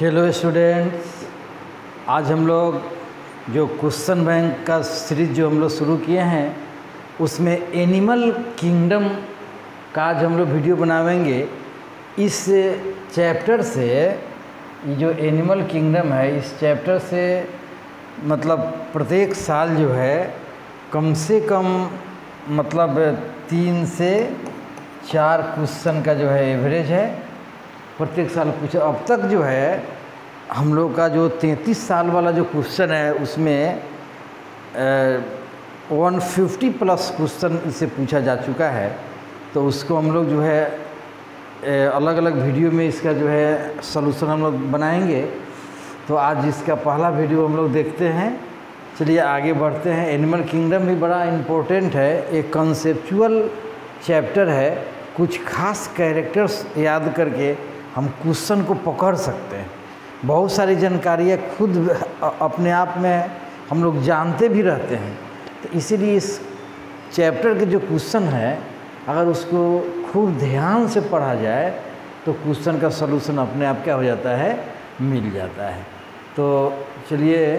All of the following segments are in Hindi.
हेलो स्टूडेंट्स, आज हम लोग जो क्वेश्चन बैंक का सीरीज़ जो हम लोग शुरू किए हैं, उसमें एनिमल किंगडम का आज हम लोग वीडियो बनावेंगे। इस चैप्टर से, ये जो एनिमल किंगडम है, इस चैप्टर से मतलब प्रत्येक साल जो है, कम से कम मतलब तीन से चार क्वेश्चन का जो है एवरेज है। प्रत्येक साल कुछ अब तक जो है, हम लोग का जो तैंतीस साल वाला जो क्वेश्चन है, उसमें वन फिफ्टी प्लस क्वेश्चन इससे पूछा जा चुका है। तो उसको हम लोग जो है अलग अलग वीडियो में इसका जो है सलूशन हम लोग बनाएँगे। तो आज इसका पहला वीडियो हम लोग देखते हैं। चलिए आगे बढ़ते हैं। एनिमल किंगडम भी बड़ा इम्पोर्टेंट है। एक कंसेप्चुअल चैप्टर है। कुछ खास कैरेक्टर्स याद करके हम क्वेश्चन को पकड़ सकते हैं। बहुत सारी जानकारियाँ खुद अपने आप में हम लोग जानते भी रहते हैं। तो इसीलिए इस चैप्टर के जो क्वेश्चन है, अगर उसको खूब ध्यान से पढ़ा जाए तो क्वेश्चन का सलूशन अपने आप क्या हो जाता है? मिल जाता है। तो चलिए,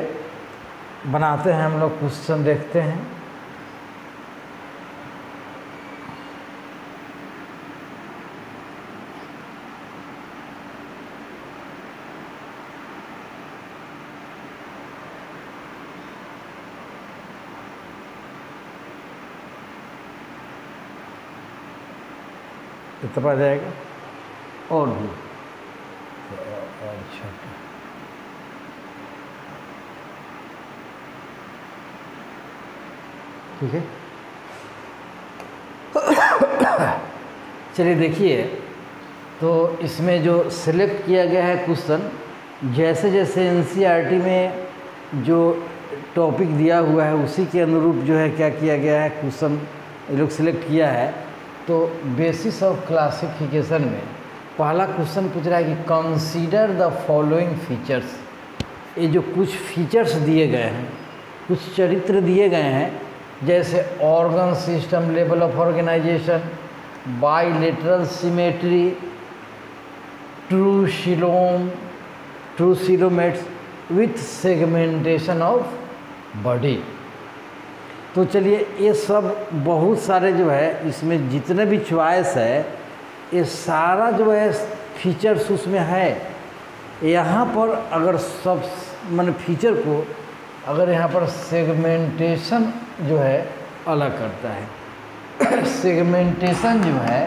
बनाते हैं हम लोग क्वेश्चन, देखते हैं। कितना जाएगा। और भी। छोटा ठीक है? चलिए देखिए तो इसमें जो सिलेक्ट किया गया है क्वेश्चन जैसे जैसे एन में जो टॉपिक दिया हुआ है, उसी के अनुरूप जो है क्या किया गया है? क्वेश्चन ये लोग सिलेक्ट किया है। तो बेसिस ऑफ़ क्लासिफिकेशन में पहला क्वेश्चन पूछ रहा है कि कंसीडर द फॉलोइंग फीचर्स ये जो कुछ फीचर्स दिए गए हैं, कुछ चरित्र दिए गए हैं, जैसे organ system level of organisation bilateral symmetry true coelom true coelomates with segmentation of body तो चलिए, ये सब बहुत सारे जो है, इसमें जितने भी चॉइस है, ये सारा जो है फीचर्स उसमें है। यहाँ पर अगर सब मान फीचर को, अगर यहाँ पर सेगमेंटेशन जो है, अलग करता है। सेगमेंटेशन जो है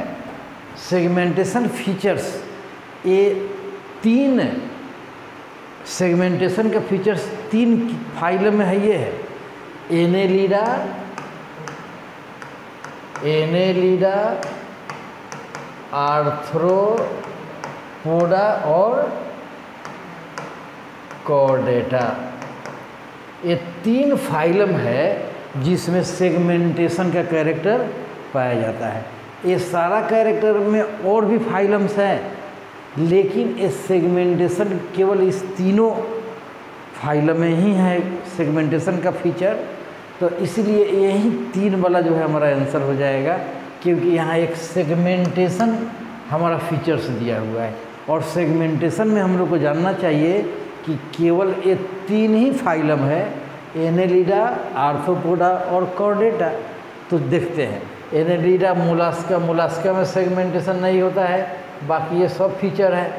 सेगमेंटेशन फीचर्स ये तीन सेगमेंटेशन का फीचर्स तीन फ़ाइल में है, ये है। एनेलिडा एनेलिडा आर्थ्रोपोडा और कॉर्डेटा ये तीन फाइलम है जिसमें सेगमेंटेशन का कैरेक्टर पाया जाता है। ये सारा कैरेक्टर में और भी फाइलम्स हैं, लेकिन ये सेगमेंटेशन केवल इस तीनों फ़ाइल में ही है। सेगमेंटेशन का फीचर तो इसलिए यही तीन वाला जो है हमारा आंसर हो जाएगा, क्योंकि यहाँ एक सेगमेंटेशन हमारा फीचर्स दिया हुआ है। और सेगमेंटेशन में हम लोग को जानना चाहिए कि केवल ये तीन ही फाइलम है एनेलिडा आर्थोपोडा और कॉर्डेटा तो देखते हैं एनेलिडा मोलास्का मोलास्का में सेगमेंटेशन नहीं होता है, बाकी ये सब फीचर है।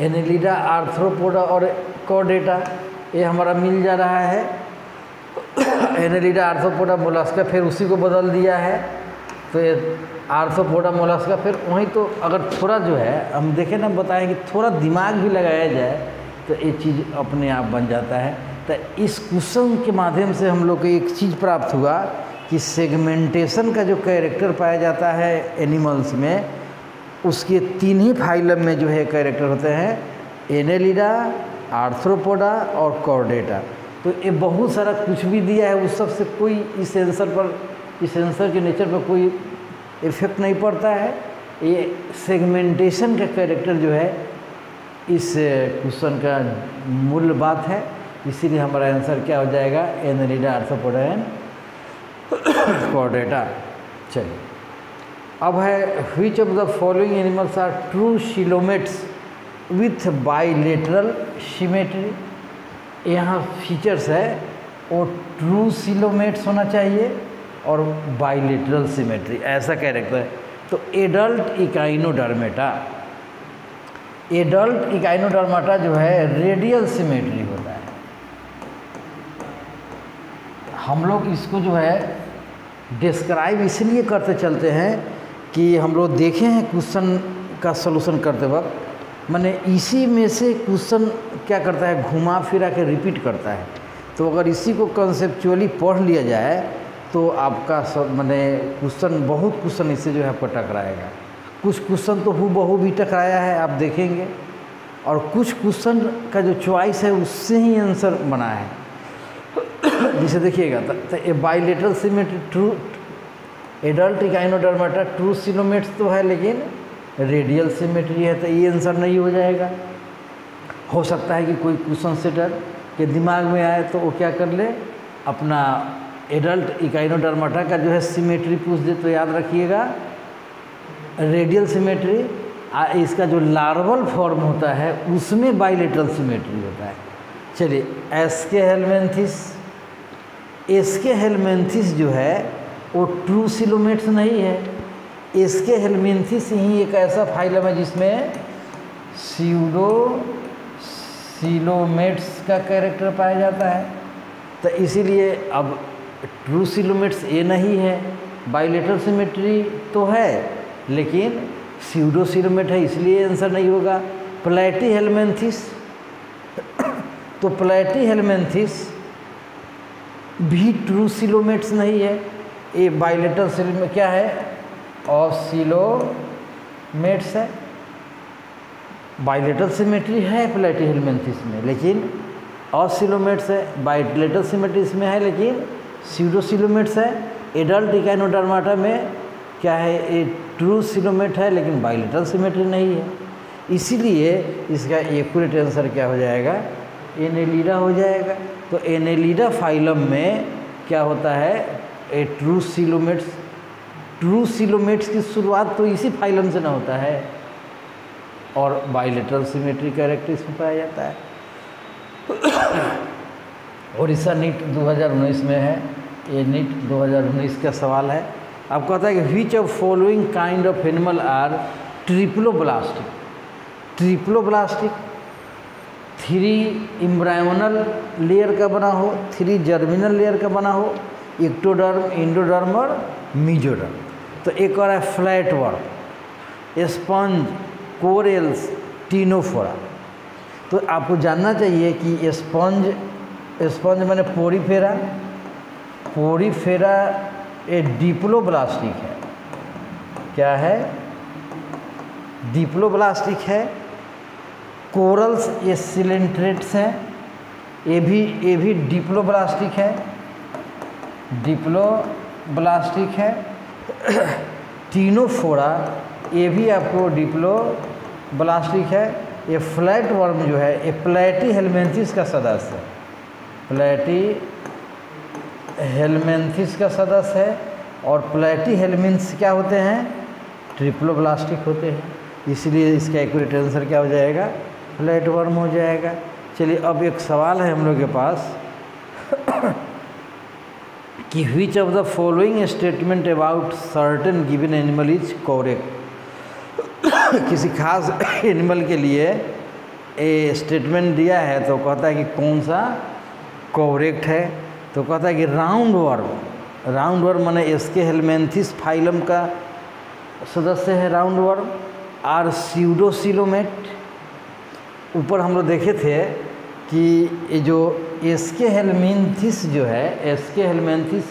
एनेलिडा आर्थ्रोपोडा और कॉर्डेटा ये हमारा मिल जा रहा है। एनेलिडा आर्थ्रोपोडा मोलास्का फिर उसी को बदल दिया है। तो ये आर्थ्रोपोडा मोलास्का फिर वहीं तो अगर थोड़ा जो है, हम देखें ना बताएँ कि थोड़ा दिमाग भी लगाया जाए तो ये चीज़ अपने आप बन जाता है। तो इस क्वेश्चन के माध्यम से हम लोग को एक चीज़ प्राप्त हुआ कि सेगमेंटेशन का जो कैरेक्टर पाया जाता है एनिमल्स में, उसके तीन ही फाइलम में जो है कैरेक्टर होते हैं एनेलिडा आर्थ्रोपोडा और कॉर्डेटा तो ये बहुत सारा कुछ भी दिया है उस सबसे कोई इस आंसर पर, इस आंसर के नेचर पर कोई इफ़ेक्ट नहीं पड़ता है। ये सेगमेंटेशन का कैरेक्टर जो है, इस क्वेश्चन का मूल बात है। इसीलिए हमारा आंसर क्या हो जाएगा? एनेलिडा आर्थ्रोपोडा एंड कॉर्डेटा चलिए। अब है which of the following animals are true coelomates with bilateral symmetry यहाँ फीचर्स है वो ट्रू सिलोमेट्स होना चाहिए और बाइलेटरल सिमेट्री ऐसा कैरेक्टर है। तो एडल्ट इकाइनोडर्मेटा एडल्ट इकाइनोडर्माटा जो है रेडियल सिमेट्री होता है। हम लोग इसको जो है डिस्क्राइब इसलिए करते चलते हैं कि हम लोग देखे हैं क्वेश्चन का सलूशन करते वक्त मैंने इसी में से क्वेश्चन क्या करता है, घुमा फिरा के रिपीट करता है। तो अगर इसी को कंसेप्चुअली पढ़ लिया जाए तो आपका सब मैंने क्वेश्चन, बहुत क्वेश्चन इससे जो है आपको टकराएगा। कुछ क्वेश्चन तो हु बहु भी टकराया है, आप देखेंगे। और कुछ क्वेश्चन का जो चॉइस है, उससे ही आंसर बना है। जिसे देखिएगा तो a bilateral symmetry true adult Echinodermata true coelomates तो है, लेकिन रेडियल सिमेट्री है तो ये आंसर नहीं हो जाएगा। हो सकता है कि कोई क्वेश्चन सेटर के दिमाग में आए तो वो क्या कर ले, अपना एडल्ट इकाइनोडर्माटा का जो है सिमेट्री पूछ दे तो याद रखिएगा। रेडियल सिमेट्री आ, इसका जो लार्वल फॉर्म होता है, उसमें बाइलेटरल सिमेट्री होता है। चलिए एसके हेलमेंथिस एसके हेलमेंथिस जो है, वो ट्रू सिलोमेट्स नहीं है। एसके हेलमेंथिस ही एक ऐसा फाइलम है जिसमें सीडो सिलोमेट्स का कैरेक्टर पाया जाता है। तो इसीलिए अब ट्रू सिलोमेट्स ये नहीं है बाइलेटरल सिमेट्री तो है, लेकिन सीडो सिलोमेट है, इसलिए आंसर नहीं होगा। प्लेटी हेलमेंथिस तो प्लेटी हेलमेंथिस भी ट्रू सिलोमेट्स नहीं है ये बाइलेटर सिल में क्या है? ऑसिलोमेट्स है बाइलेटर सिमेट्री है प्लेटी हेलमेंथिस में, लेकिन ऑसिलोमेट्स है बाइलेटर सिमेट्री इसमें है, लेकिन सीडोसिलोमेट्स है एडल्ट इकाइनोडर्माटा में क्या है, ये ट्रू सिलोमेट है, लेकिन बाइलेटर सिमेट्री नहीं है। इसीलिए इसका एक्यूरेट आंसर क्या हो जाएगा? एनेलिडा हो जाएगा। तो एनेलिडा फाइलम में क्या होता है? A true coelomates true coelomates की शुरुआत तो इसी फाइलम से ना होता है। और बाइलेटरल सिमेट्री कैरेक्टर इसमें पाया जाता है। उड़ीसा नीट 2019 में है। ये नीट 2019 का सवाल है। अब कहता है कि which of following kind of animal are triploblastic triploblastic three embryonal layer का बना हो थ्री जर्मिनल लेयर का बना हो इक्टोडर्म इंडोडर्म और मीजोडर्म तो एक और है flat worm sponge corals Ctenophora तो आपको जानना चाहिए कि स्पंज स्पंज मैंने पोरीफेरा पोरीफेरा ए डिप्लोब्लास्टिक है. क्या है? डिप्लोब्लास्टिक है. कोरल्स ये सिलेंट्रेट्स हैं. ये भी ये भी डिप्लोब्लास्टिक है. डिप्लो डिप्लोब्लास्टिक है. टीनोफोरा ये भी आपको डिप्लो ब्लास्टिक है, ये फ्लैट वर्म जो है, ये प्लेटी हेलमेंथिस का सदस्य है। प्लेटी हेलमेंथिस का सदस्य है और प्लेटी हेलमेंथ्स क्या होते हैं? ट्रिप्लोब्लास्टिक होते हैं। इसलिए इसका एक्यूरेट आंसर क्या हो जाएगा? फ्लैट वर्म हो जाएगा। चलिए अब एक सवाल है हम लोग के पास। कि which of the following statement about certain given animal is correct किसी खास एनिमल के लिए ए स्टेटमेंट दिया है तो कहता है कि कौन सा कॉरेक्ट है? तो कहता है कि राउंड वर्म राउंड वर्म मैंने एसके हेलमेंथिस फाइलम का सदस्य है राउंड वर्म आर सीडोसिलोमेट ऊपर हम लोग देखे थे कि ये जो एसके हेलमेंथिस जो है एसके हेलमेंथिस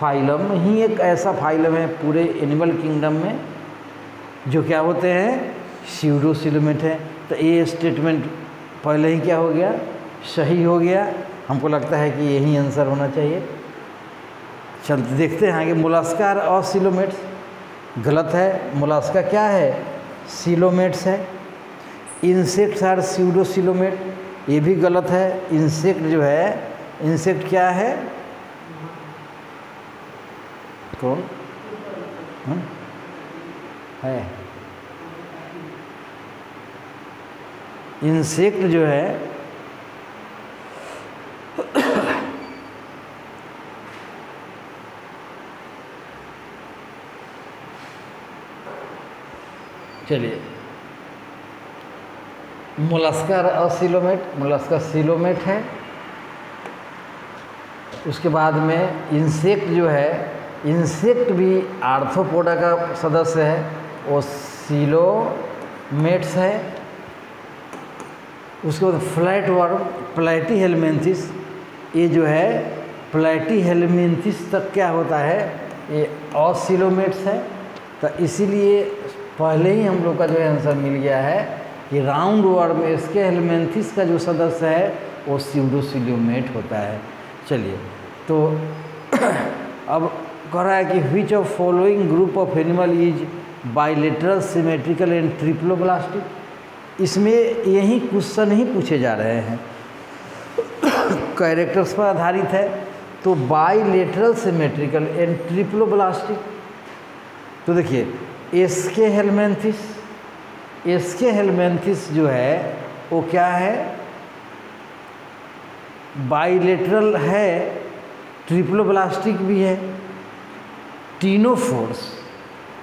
फाइलम ही एक ऐसा फाइलम है पूरे एनिमल किंगडम में, जो क्या होते हैं? सीडोसिलोमेट है। तो ये स्टेटमेंट पहले ही क्या हो गया? सही हो गया। हमको लगता है कि यही आंसर होना चाहिए। चलते देखते हैं आगे। मुलास्कार और सिलोमेट्स गलत है। मुलास्का क्या है? सिलोमेट्स है। इंसेक्ट्स आर सीडो सिलोमेट ये भी गलत है। इंसेक्ट जो है इंसेक्ट क्या है? कौन? है? इंसेक्ट जो है, चलिए। मोलस्का असिलोमेट, मोलस्का सिलोमेट है। उसके बाद में इंसेक्ट जो है इंसेक्ट भी आर्थोपोडा का सदस्य है वो सिलोमेट्स है। उसके बाद फ्लैट वर्म प्लेटी हेलमेंथिस ये जो है प्लेटी हेलमेंथिस तक क्या होता है, ये ऑसिलोमेट्स है। तो इसीलिए पहले ही हम लोग का जो आंसर मिल गया है कि राउंड वर्म इसके हेलमेंथिस का जो सदस्य है, वो सीडोसिलोमेट होता है। चलिए तो अब कह रहा है कि which of following group of animal is bilateral symmetrical and triploblastic इसमें यही क्वेश्चन ही पूछे जा रहे हैं। कैरेक्टर्स पर आधारित है तो बाइलेटरल सिमेट्रिकल एंड ट्रिप्लोब्लास्टिक तो देखिए एसके हेलमेंथिस एसके हेलमेंथिस जो है, वो क्या है? बाइलेटरल है ट्रिप्लोब्लास्टिक भी है टीनोफोर्स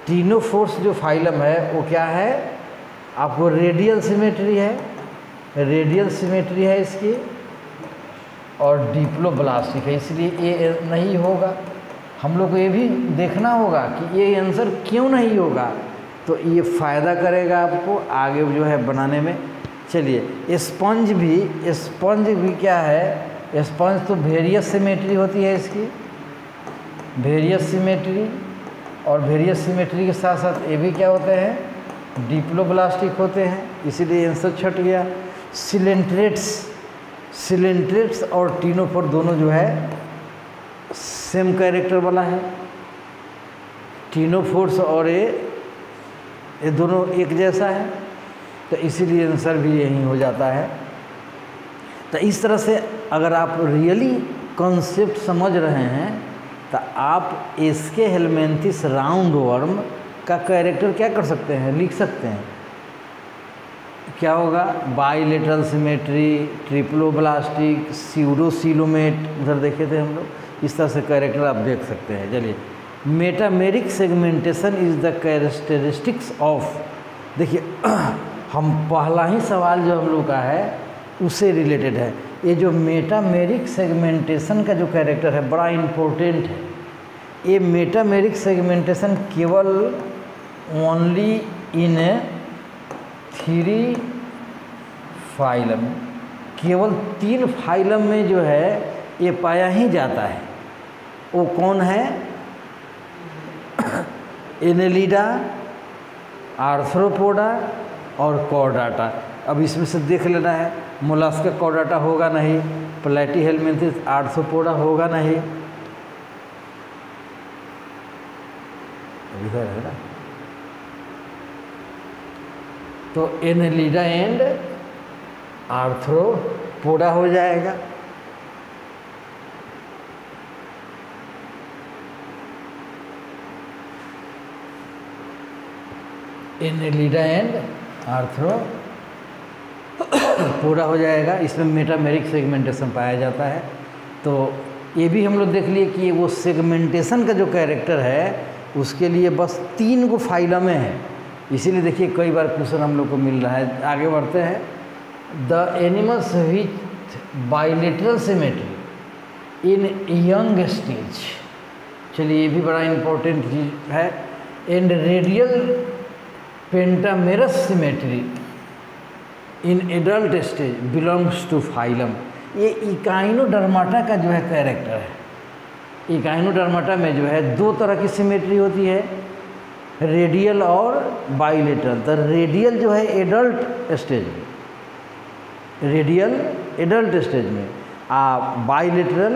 टीनोफोर्स जो फाइलम है, वो क्या है? आपको रेडियल सिमेट्री है रेडियल सिमेट्री है इसकी, और डिप्लोब्लास्टिक है, इसलिए ये नहीं होगा। हम लोग को ये भी देखना होगा कि ये आंसर क्यों नहीं होगा? तो ये फ़ायदा करेगा आपको आगे जो है बनाने में। चलिए, स्पंज भी स्पंज भी क्या है? स्पंज तो वेरियस सिमेट्री होती है इसकी। वेरियस सिमेट्री और वेरियस सिमेट्री के साथ साथ ये भी क्या होते हैं? डिप्लोब्लास्टिक होते हैं, इसीलिए आंसर छट गया। सिलेंट्रेट्स सिलेंट्रेट्स और टीनोफोर दोनों जो है सेम कैरेक्टर वाला है। टीनोफोर्स और ये ये दोनों एक जैसा है तो इसीलिए आंसर भी यही हो जाता है। तो इस तरह से अगर आप रियली कॉन्सेप्ट समझ रहे हैं तो आप इसके हेलमेंथिस राउंड वर्म का कैरेक्टर क्या कर सकते हैं? लिख सकते हैं। क्या होगा? बाईलेटरल सिमेट्री ट्रिप्लोब्लास्टिक सीडोसिलोमेट उधर देखे थे हम लोग। इस तरह से कैरेक्टर आप देख सकते हैं। चलिए। Metameric segmentation is the characteristics of देखिए, हम पहला ही सवाल जो हम लोग का है, उससे रिलेटेड है। ये जो मेटामेरिक सेगमेंटेशन का जो कैरेक्टर है, बड़ा इम्पोर्टेंट है। ये मेटामेरिक सेगमेंटेशन केवल ओनली इन थ्री फाइलम केवल तीन फाइलम में जो है, ये पाया ही जाता है। वो कौन है? एनेलिडा, आर्थ्रोपोडा और कॉर्डाटा। अब इसमें से देख लेना है, मोलास्का कॉर्डाटा होगा नहीं, प्लेटी हेलमेंथिस आर्थ्रोपोडा होगा नहीं। इधर है ना? तो एनेलिडा एंड आर्थ्रोपोडा हो जाएगा। एनेलिडा एंड आर्थ्रो पूरा हो जाएगा। इसमें मेटामेरिक सेगमेंटेशन पाया जाता है। तो ये भी हम लोग देख लिए कि वो सेगमेंटेशन का जो कैरेक्टर है, उसके लिए बस तीन गो फाइलमें हैं। इसीलिए देखिए, कई बार क्वेश्चन हम लोग को मिल रहा है। आगे बढ़ते हैं। The animals with bilateral symmetry in young stage चलिए, ये भी बड़ा इम्पोर्टेंट चीज़ है। And radial pentamerous symmetry in adult stage belongs to phylum ये इकाइनोडर्माटा का जो है कैरेक्टर है। इकाइनोडर्माटा में जो है दो तरह की सिमेट्री होती है रेडियल और बाइलेटरल तो रेडियल जो है एडल्ट स्टेज में। रेडियल एडल्ट स्टेज में। आ बाइलेटरल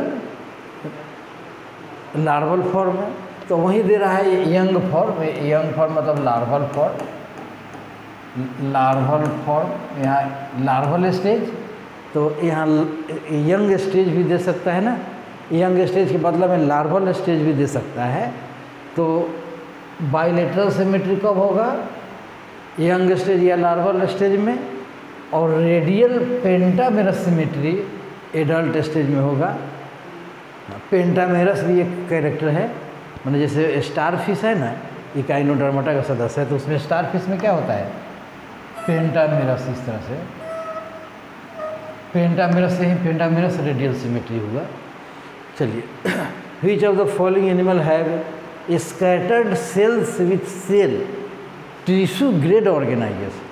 लार्वल फॉर्म में तो वहीं दे रहा है यंग फॉर्म यंग फॉर्म मतलब लार्वल फॉर्म लार्वल फॉर्म, यहाँ लार्वल स्टेज तो यहाँ यंग स्टेज भी दे सकता है ना? यंग स्टेज के बदला में लार्वल स्टेज भी दे सकता है। तो बाइलेटरल सिमेट्री कब होगा? यंग स्टेज या लार्वल स्टेज में, और radial pentamerous symmetry adult stage में होगा। पेंटामेरस भी एक कैरेक्टर है। मैंने जैसे स्टार फ़िश है ना इकाइनोडर्माटा का सदस्य है तो उसमें स्टार फ़िश में क्या होता है? पेंटामेरस इस तरह से। पेंटामेरस से ही पेंटामेरस रेडियल सिमेट्री हुआ चलिए। Which of the following animal have scattered cells with cell tissue grade organization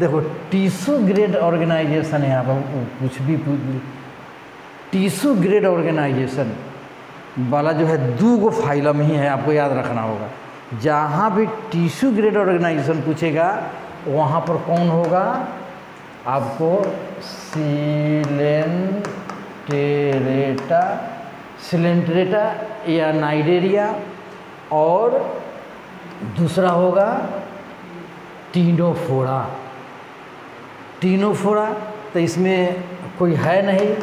देखो टिश्यू ग्रेड ऑर्गेनाइजेशन यहाँ पर कुछ भी पूछ टिश्यू ग्रेड ऑर्गेनाइजेशन वाला जो है दो गो फाइलम ही है, आपको याद रखना होगा। जहाँ भी टिश्यू ग्रेड ऑर्गेनाइजेशन पूछेगा वहाँ पर कौन होगा? आपको सिलेंटेरेटा सिलेंट्रेटा या नाइडेरिया और दूसरा होगा टीनोफोड़ा टीनोफोड़ा तो इसमें कोई है नहीं।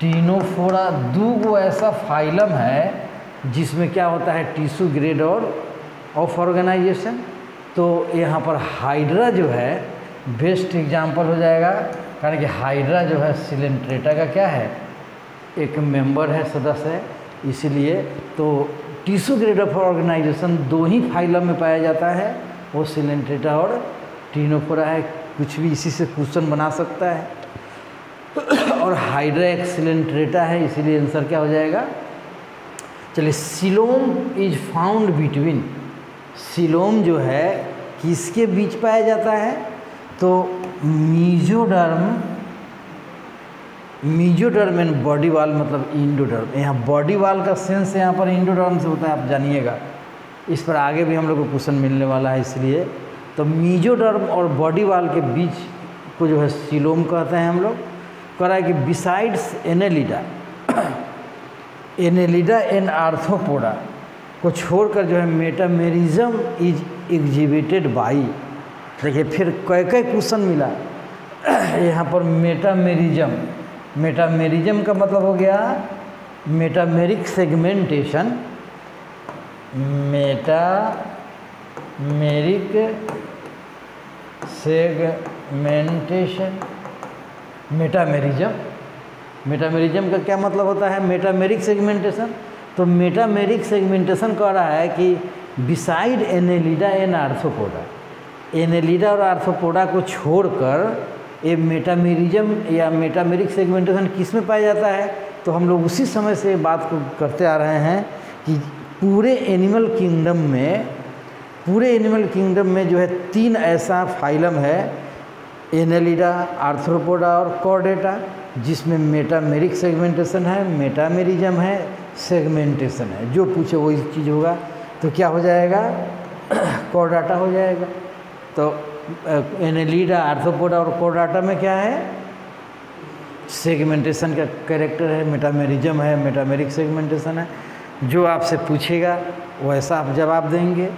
टीनोफोड़ा दो गो ऐसा फाइलम है जिसमें क्या होता है? टिश्यू ग्रेड और ऑफ़ ऑर्गेनाइजेशन। तो यहाँ पर हाइड्रा जो है बेस्ट एग्ज़ाम्पल हो जाएगा। कारण कि हाइड्रा जो है सिलेंट्रेटा का क्या है? एक मेंबर है, सदस्य। है इसीलिए तो टिश्यू ग्रेड ऑफ़ ऑर्गेनाइजेशन दो ही फाइलम में पाया जाता है। वो सिलेंट्रेटा और टीनोफोरा है। कुछ भी इसी से क्वेश्चन बना सकता है। और हाइड्रा एक सिलेंट्रेटा है, इसीलिए आंसर क्या हो जाएगा? चलिए coelom is found between coelom जो है, किसके बीच पाया जाता है? तो mesoderm mesoderm and body wall मतलब इंडोडर्म। यहाँ बॉडी वाल का सेंस यहाँ पर इंडोडर्म से होता है, आप जानिएगा। इस पर आगे भी हम लोग को क्वेश्चन मिलने वाला है इसलिए। तो मीजोडर्म और बॉडी वाल के बीच को जो है सिलोम कहते हैं हम लोग। कह रहा है कि besides Annelida Annelida and Arthropoda को छोड़कर जो है मेटामेरिज्म इज़ एग्जिबिटेड बाई। देखिए, फिर कई कई क्वेश्चन मिला। यहाँ पर मेटामेरिज्म। मेटामेरिज्म का मतलब हो गया metameric segmentation. Metameric segmentation. Metamerism. Metamerism का क्या मतलब होता है? Metameric segmentation. तो मेटामेरिक सेगमेंटेशन कह रहा है कि beside Annelida and Arthropoda Annelida और आर्थोपोडा को छोड़कर ये मेटामेरिज्म या मेटामेरिक सेगमेंटेशन किसमें पाया जाता है? तो हम लोग उसी समय से बात को करते आ रहे हैं कि पूरे एनिमल किंगडम में, पूरे एनिमल किंगडम में जो है तीन ऐसा फाइलम है एनेलिडा आर्थ्रोपोडा और कॉर्डेटा जिसमें मेटामेरिक सेगमेंटेशन है मेटामेरिज्म है सेगमेंटेशन है। जो पूछे वही चीज़ होगा तो क्या हो जाएगा? कॉर्डाटा हो जाएगा। तो एनेलिडा आर्थोपोडा और कोडाटा में क्या है? सेगमेंटेशन का कैरेक्टर है मेटामेरिज्म है मेटामेरिक सेगमेंटेशन है। जो आपसे पूछेगा, वैसा आप जवाब देंगे।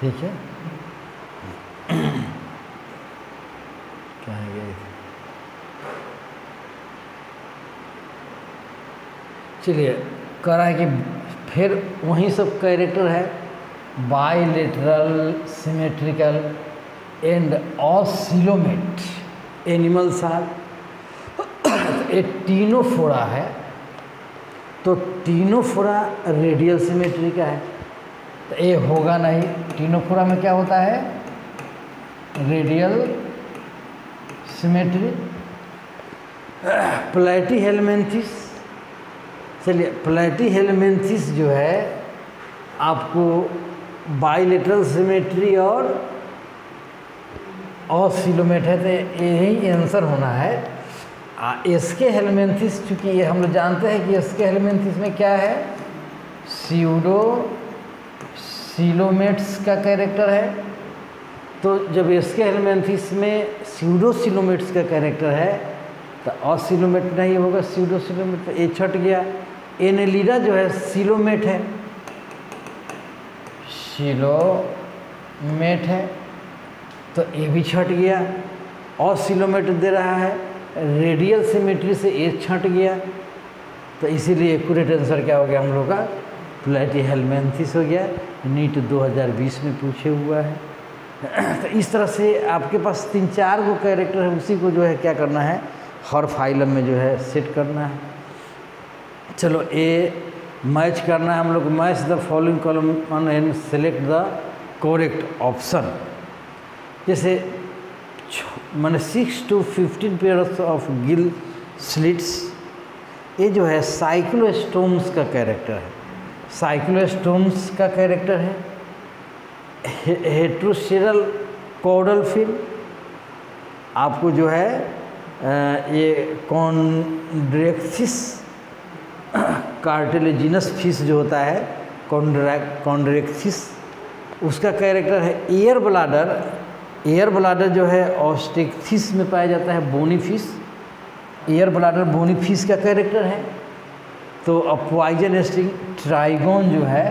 ठीक है? क्या है ये चलिए कह रहा है कि फिर वही सब कैरेक्टर है bilateral symmetrical and acoelomate animals are ये तीनों फोड़ा है तो तीनों फोड़ा रेडियल सिमेट्री का है। तो ए होगा नहीं। टीनोफोरा में क्या होता है? रेडियल सिमेट्री प्लेटी हेलमेंथिस चलिए प्लेटी हेलमेंथिस जो है, आपको बाइलेटरल सिमेट्री और ऑसिलोमेट है तो यही आंसर होना है। एसके हेलमेंथिस, चूँकि हम लोग जानते हैं कि एसके हेलमेंथिस में क्या है? सीडो सिलोमेट्स का कैरेक्टर है। तो जब इसके हेलमेंथिस में सीडो सिलोमेट्स का कैरेक्टर है तो असिलोमेट नहीं होगा सीडोसिलोमेट तो ए छट गया। एनेलिडा जो है सिलोमेट है। सिलोमेट है। तो ए भी छट गया। और सिलोमेट दे रहा है रेडियल सिमेट्री से ए छट गया। तो इसीलिए एक्यूरेट आंसर क्या हो गया हम लोग का? प्लेटी हेलमेंथिस हो गया। नीट 2020 में पूछे हुआ है। तो इस तरह से आपके पास तीन चार गो कैरेक्टर है, उसी को जो है क्या करना है? हर फाइलम में जो है सेट करना है। चलो ए मैच करना है हम लोग। Match the following column and select the correct option जैसे, मैंने six to fifteen pairs of gill slits ये जो है साइक्लोस्टोम्स का कैरेक्टर है। साइक्लोस्टोम्स का कैरेक्टर है। हेट्रोसेरल कोडल फिल आपको जो है ये कॉन्ड्रेक्सिस कार्टिलेजिनस फ़िश जो होता है कॉन्ड्रेक्सिस उसका कैरेक्टर है एयर ब्लाडर एयर ब्लाडर जो है ऑस्टिक्थिस में पाया जाता है bony fish air bladder bony fish का कैरेक्टर है। तो अब पॉइजन स्टिंग ट्राइगोन जो है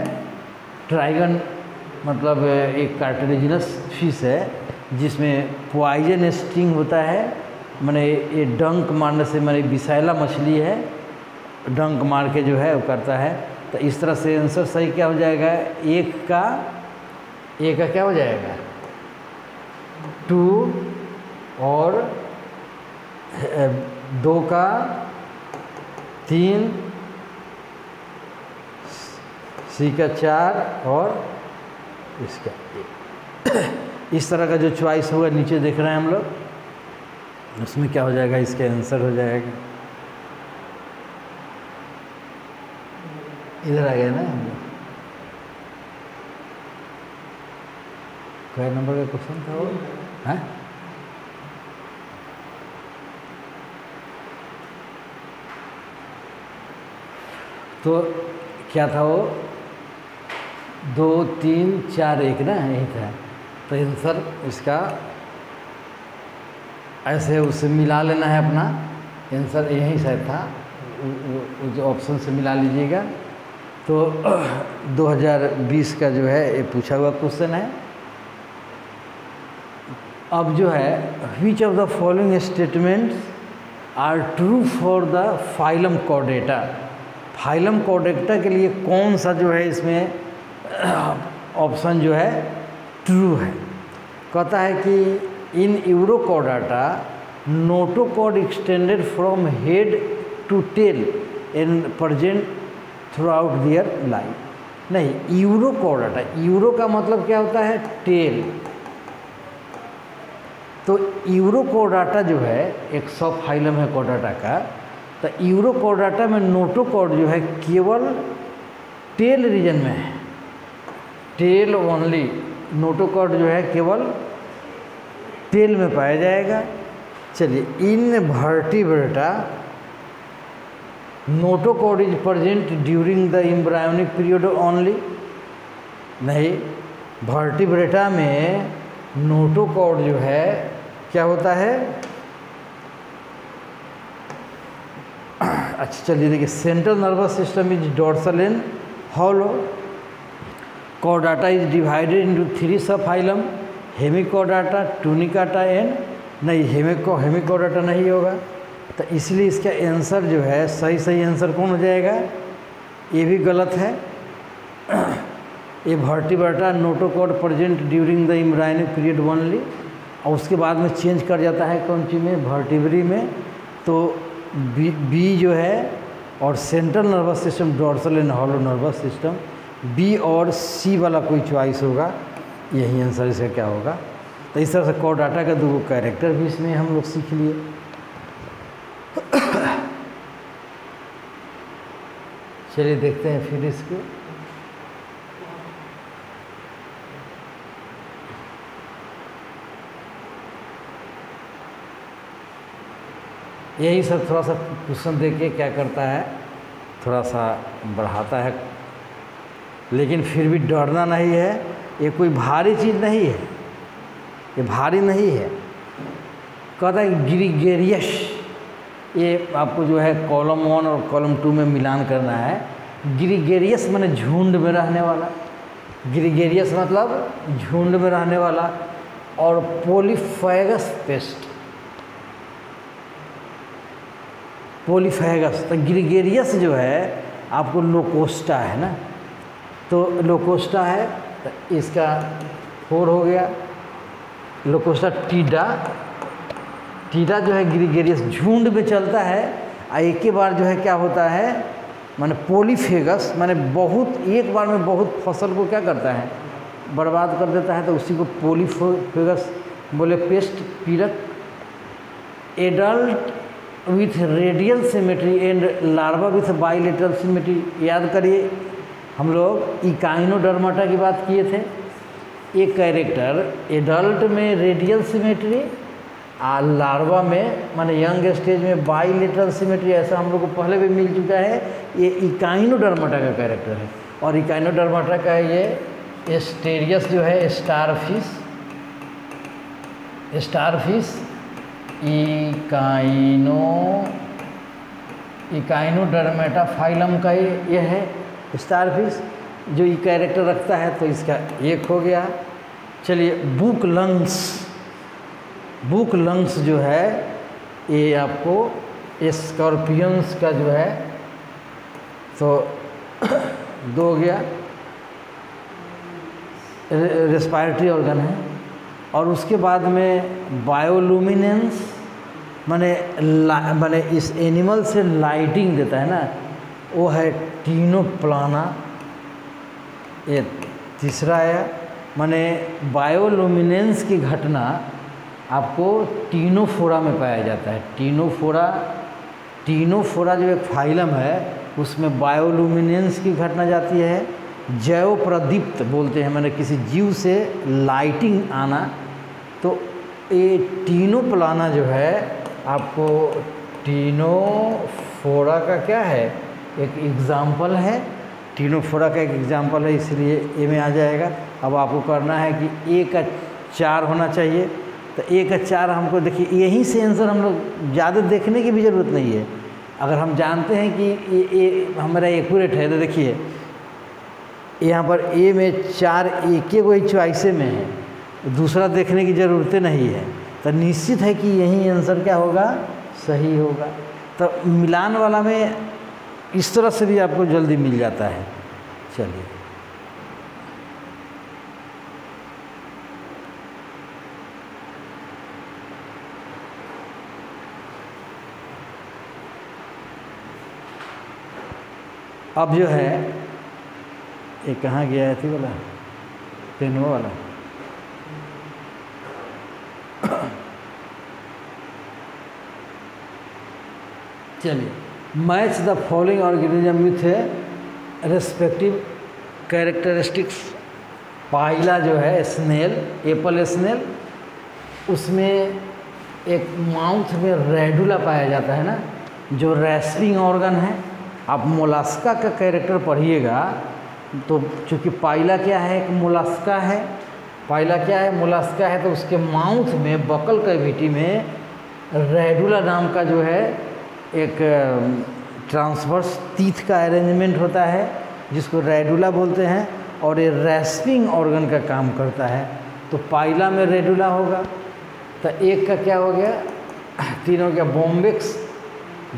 ट्राइगन मतलब एक कार्टिलेजिनस फ़िश है, जिसमें पॉइजन स्टिंग होता है। मैंने ये डंक मारने से मैंने विषैला मछली है डंक मार के जो है वो करता है। तो इस तरह से आंसर सही क्या हो जाएगा? एक का एक का क्या हो जाएगा? टू और दो का, तीन सी का चार और इसका एक। इस तरह का जो च्वाइस होगा, नीचे देख रहे हैं हम लोग, उसमें क्या हो जाएगा? इसका आंसर हो जाएगा। इधर आ गया ना हम लोग। नंबर का क्वेश्चन था वो। है? तो क्या था वो? दो, तीन, चार, एक ना यही था तो आंसर इसका ऐसे उसे मिला लेना है अपना। आंसर यही शायद था। जो ऑप्शन से मिला लीजिएगा। तो 2020 का जो है, ये पूछा हुआ क्वेश्चन है। अब जो है which of the following statements are true for the phylum कोडेटा phylum कोडेटा के लिए कौन सा जो है इसमें ऑप्शन जो है ट्रू है। कहता है कि in Urochordata notochord extended from head to tail in present throughout their life नहीं यूरोकोडाटा यूरो का मतलब क्या होता है? टेल तो यूरो कोडाटा जो है, एक सब फाइलम है कोडाटा का तो यूरो कोडाटा में नोटोकोड जो है, केवल टेल रीजन में है। टेल ओनली नोटोकॉड जो है केवल टेल में पाया जाएगा। चलिए, in Vertebrata notochord is present during the embryonic period only नहीं वर्टिब्रेटा में नोटोकॉड जो है, क्या होता है? अच्छा चलिए देखिए central nervous system is dorsal and hollow कॉडाटा is divided into three sub phylum Hemichordata Tunicata and नहीं हेमिको हेमिकोडाटा नहीं होगा। तो इसलिए इसका आंसर जो है, सही सही आंसर कौन हो जाएगा? ये भी गलत है। ये Vertebrata notochord present during the embryonic period only और उसके बाद में चेंज कर जाता है कौन सी में? वर्टिब्री में। तो बी बी जो है, और central nervous system dorsal and hollow nervous system B और सी वाला कोई चॉइस होगा, यही आंसर इसका क्या होगा? तो इस तरह से कोडाटा का दो कैरेक्टर भी इसमें हम लोग सीख लिए। चलिए देखते हैं फिर इसको। यही सब थोड़ा सा क्वेश्चन दे के क्या करता है, थोड़ा सा बढ़ाता है लेकिन फिर भी डरना नहीं है। ये कोई भारी चीज़ नहीं है। ये भारी नहीं है। कहता है ग्रीगेरियस ये आपको जो है कॉलम वन और कॉलम टू में मिलान करना है। ग्रीगेरियस मैंने झुंड में रहने वाला। ग्रीगेरियस मतलब झुंड में रहने वाला और पोलिफेगस पेस्ट। पोलिफेगस तो ग्रीगेरियस जो है, आपको लोकोस्टा है ना? तो लोकोस्टा है, इसका फोर हो गया। लोकोस्टा टीडा टीडा जो है ग्रीगेरियस झुंड में चलता है, और एक ही बार जो है क्या होता है, माने पोलीफेगस, माने बहुत, एक बार में बहुत फ़सल को क्या करता है, बर्बाद कर देता है तो उसी को पोलीफेगस बोले pest पीरक adult with radial symmetry and larva with bilateral symmetry, याद करिए हम लोग इकाइनो इकाइनोडर्माटा की बात किए थे। एक कैरेक्टर एडल्ट में रेडियल सिमेट्री आ लार्वा में, माने यंग स्टेज में बाईलेटरल सिमेट्री ऐसा हम लोग को पहले भी मिल चुका है। ये इकाइनो इकाइनोडर्माटा का कैरेक्टर है। और इकाइनो इकाइनोडर्माटा का ये एस्टेरियस जो है स्टार फ़िश स्टार फ़िश इकाइनो, इकाइनोडर्मेटा फाइलम का ये ये है। स्टार फ़िश जो ये कैरेक्टर रखता है तो इसका एक हो गया। चलिए बुक लंग्स बुक लंग्स जो है, ये आपको स्कॉर्पियंस का जो है तो दो हो गया। रेस्पायरेटरी ऑर्गन है। और उसके बाद में बायोलूमिनेंस माने माने इस एनिमल से लाइटिंग देता है ना। वो है टीनो प्लाना। ये तीसरा है, माने बायोलूमिनेंस की घटना आपको टीनोफोरा में पाया जाता है। टीनोफोरा टीनोफोरा जो एक फाइलम है, उसमें बायोलूमिनेंस की घटना जाती है। जैव प्रदीप्त बोलते हैं, मैंने किसी जीव से लाइटिंग आना। तो ये टीनो प्लाना जो है, आपको टीनोफोरा का क्या है? एक एग्ज़ाम्पल है। टीनोफोरा का एक एग्ज़ाम्पल है, इसलिए ए में आ जाएगा। अब आपको करना है कि ए का चार होना चाहिए। तो ए का चार हमको देखिए, यहीं से आंसर हम लोग ज़्यादा देखने की भी ज़रूरत नहीं है। अगर हम जानते हैं कि ये ए हमारा एक्यूरेट है तो देखिए, यहाँ पर ए में चार एक एक वही चॉइसे में है दूसरा देखने की ज़रूरत नहीं है। तो निश्चित है कि यही आंसर क्या होगा? सही होगा। तो मिलान वाला में इस तरह से भी आपको जल्दी मिल जाता है। चलिए। अब जो है, ये कहाँ गया थी वाला पेनवा वाला। चलिए। Match the following organism with respective characteristics Pila जो है स्नेल एप्पल स्नेल उसमें एक माउथ में रेडुला पाया जाता है ना, जो रेस्पिंग ऑर्गन है। आप मोलास्का का कैरेक्टर पढ़िएगा तो चूँकि पाइला क्या है, एक मोलास्का है। पाइला क्या है, मोलास्का है तो उसके माउथ में बकल कैविटी में रेडुला नाम का जो है एक ट्रांसवर्स तीथ का अरेंजमेंट होता है, जिसको रेडुला बोलते हैं, और ये रेस्पिंग ऑर्गन का काम करता है। तो पाइला में रेडुला होगा तो एक का क्या हो गया? तीन हो गया बॉम्बेक्स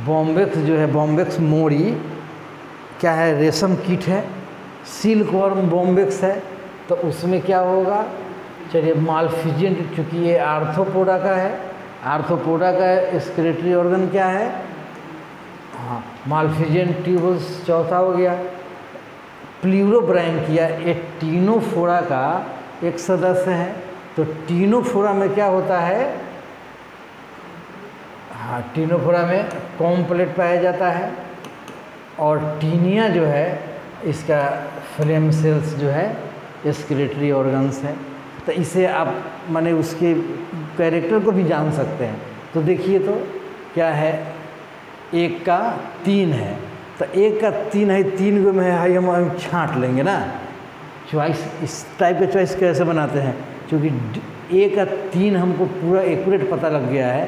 बॉम्बेक्स जो है बॉम्बेक्स मोरी, क्या है? रेशम कीट है। सिल्क वर्म बॉम्बेक्स है। तो उसमें क्या होगा? चलिए मालफिजेंट चूँकि ये आर्थोपोडा का है। आर्थोपोडा का एक्सक्रेटरी ऑर्गन क्या हाँ? मालफिजियन ट्यूबल्स चौथा हो गया। प्ल्यूरोब्रैंकिया ये टीनोफोरा का एक सदस्य है। तो टीनोफोरा में क्या होता है? हाँ टीनोफोरा में कॉम्प्लेट पाया जाता है। और टीनिया जो है, इसका फ्लेम सेल्स जो है एक्सक्रेटरी ऑर्गन्स है। तो इसे आप माने उसके कैरेक्टर को भी जान सकते हैं। तो देखिए तो क्या है? एक का तीन है। तो एक का तीन है, तीन गो में है, हम हम छाँट लेंगे ना। चॉइस इस टाइप का चॉइस कैसे बनाते हैं? क्योंकि एक का तीन हमको पूरा एक्यूरेट पता लग गया है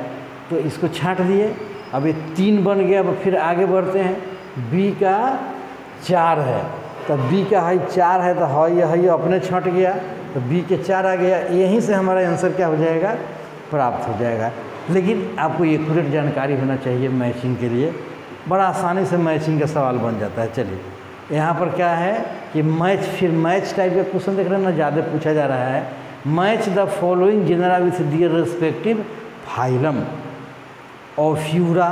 तो इसको छाँट दिए। अब ये तीन बन गया, अब फिर आगे बढ़ते हैं। बी का चार है। तो बी का हाई चार है तो हाई हाई अपने छट गया। तो बी के चार आ गया। यहीं से हमारा आंसर क्या हो जाएगा? प्राप्त हो जाएगा। लेकिन आपको एक्यूरेट जानकारी होना चाहिए मैचिंग के लिए। बड़ा आसानी से मैचिंग का सवाल बन जाता है। चलिए, यहाँ पर क्या है कि मैच, फिर मैच टाइप का क्वेश्चन देख रहे हैं ना, ज़्यादा पूछा जा रहा है। Match the following genera with their respective phylum Ophiura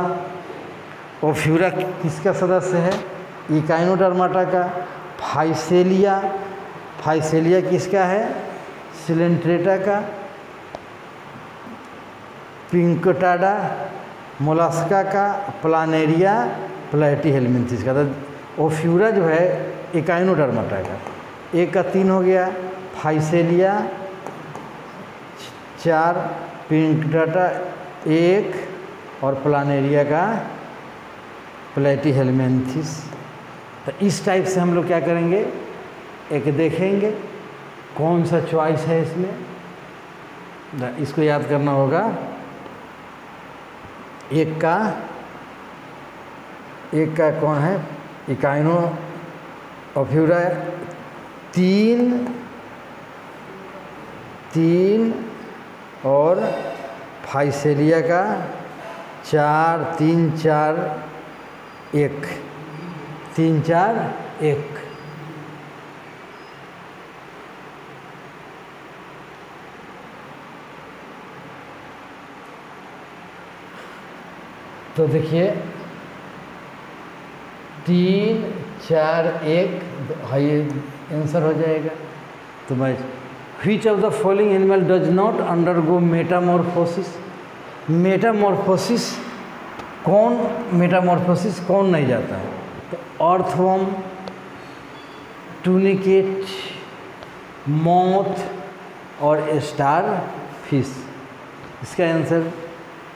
Ophiura किसका सदस्य है? इकाइनोडर्माटा का। फाइसेलिया फाइसेलिया किसका है? सिलेंट्रेटा का। पिंकटाडा मोलास्का का प्लानेरिया प्लेटी हेलमिंथिस का। तो ओफ्यूरा जो है इकाइनोडर्माटा का एक का तीन हो गया, फाइसेलिया, चार पिंकटाटा एक और प्लानेरिया का प्लेटी हेलमेंथिस तो इस टाइप से हम लोग क्या करेंगे? एक देखेंगे, कौन सा चॉइस है इसमें। इसको याद करना होगा। एक का एक का कौन है? इकाइनो ऑफ्यूरा तीन तीन और फाइसेलिया का चार, तीन चार, एक, तीन चार, एक। तो देखिए, तीन, चार, एक ये आंसर हो जाएगा। तो मैं which of the following animal does not undergo metamorphosis metamorphosis कौन मेटामॉर्फोसिस कौन नहीं जाता है? तो अर्थवम टूनिकेट मौत और स्टार फ़िश इसका आंसर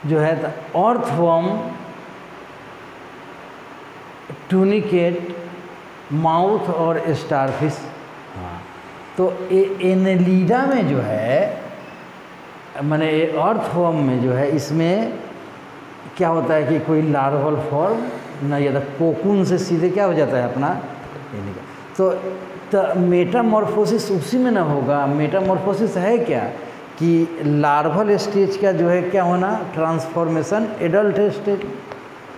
जो है तो अर्थवम टूनिकेट माउथ और स्टारफिश हाँ। तो एनलीडा में जो है मैंने अर्थवम में जो है इसमें क्या होता है कि कोई लार्वल फॉर्म ना या कोकुन से सीधे क्या हो जाता है अपना? तो, तो मेटामॉर्फोसिस उसी में ना होगा। मेटामॉर्फोसिस है क्या? कि लार्वल स्टेज का जो है क्या होना? Transformation adult stage.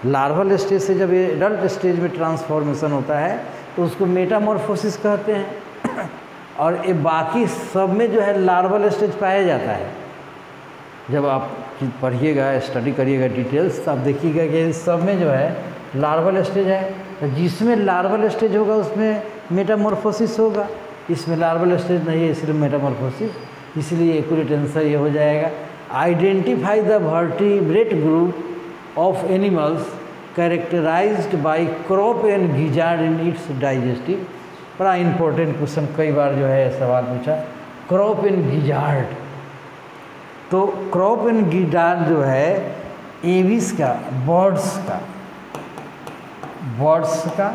Larval stage से जब एडल्ट स्टेज में ट्रांसफॉर्मेशन होता है तो उसको मेटामॉर्फोसिस कहते हैं। और ये बाकी सब में जो है लार्वल स्टेज पाया जाता है। जब आप पढ़िएगा, स्टडी करिएगा, डिटेल्स तो आप देखिएगा कि सब में जो है लार्वल स्टेज है। तो जिसमें लार्वल स्टेज होगा, उसमें मेटामॉर्फोसिस होगा। इसमें लार्वल स्टेज नहीं है, इसलिए मेटामॉर्फोसिस। इसलिए एक्यूरेट आंसर ये हो जाएगा। Identify the vertebrate group of animals characterized by crop and gizzard in its digestive बड़ा इंपॉर्टेंट क्वेश्चन कई बार जो है सवाल पूछा। क्रॉप एंड गिजार्ड तो क्रॉप एंड गिजार्ड जो है एविस का बर्ड्स का। बर्ड्स का।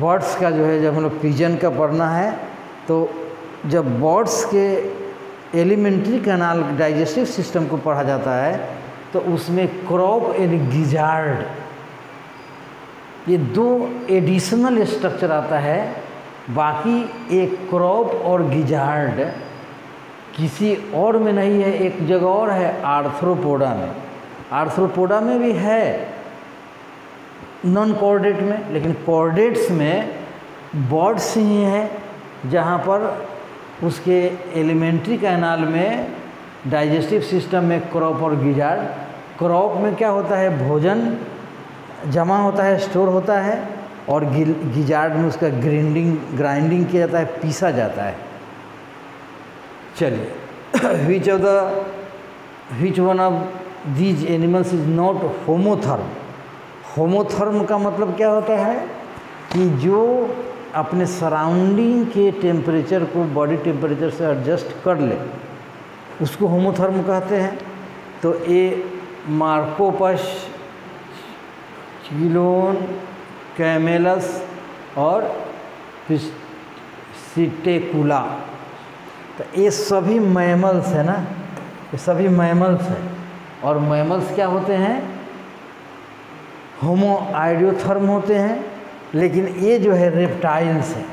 बर्ड्स का जो है, जब हम लोग पिजन का पढ़ना है तो जब बर्ड्स के एलिमेंट्री कैनाल डाइजेस्टिव सिस्टम को पढ़ा जाता है तो उसमें क्रॉप एंड गिजार्ड ये दो एडिशनल स्ट्रक्चर आता है। बाकी एक क्रॉप और गिजार्ड किसी और में नहीं है, एक जगह और है आर्थ्रोपोडा में। आर्थ्रोपोडा में भी है नॉन कॉर्डेट में, लेकिन कॉर्डेट्स में बॉड्स ही हैं, जहाँ पर उसके एलिमेंट्री कैनाल में डाइजेस्टिव सिस्टम में क्रॉप और गिजार्ड। क्रॉप में क्या होता है? भोजन जमा होता है, स्टोर होता है और गिजार्ड में उसका ग्रिंडिंग, ग्राइंडिंग किया जाता है, पीसा जाता है। चलिए which of the which one of these animals is not homotherm homotherm का मतलब क्या होता है? कि जो अपने सराउंडिंग के टेम्परेचर को बॉडी टेम्परेचर से एडजस्ट कर ले। उसको होमोथर्म कहते हैं। तो ये मार्कोपस चिलोन कैमेलस और सिटेकुला तो ये सभी मैमल्स है ना? ये सभी मैमल्स हैं। और मैमल्स क्या होते हैं? होमो आइडियोथर्म होते हैं। लेकिन ये जो है रेप्टाइल्स है।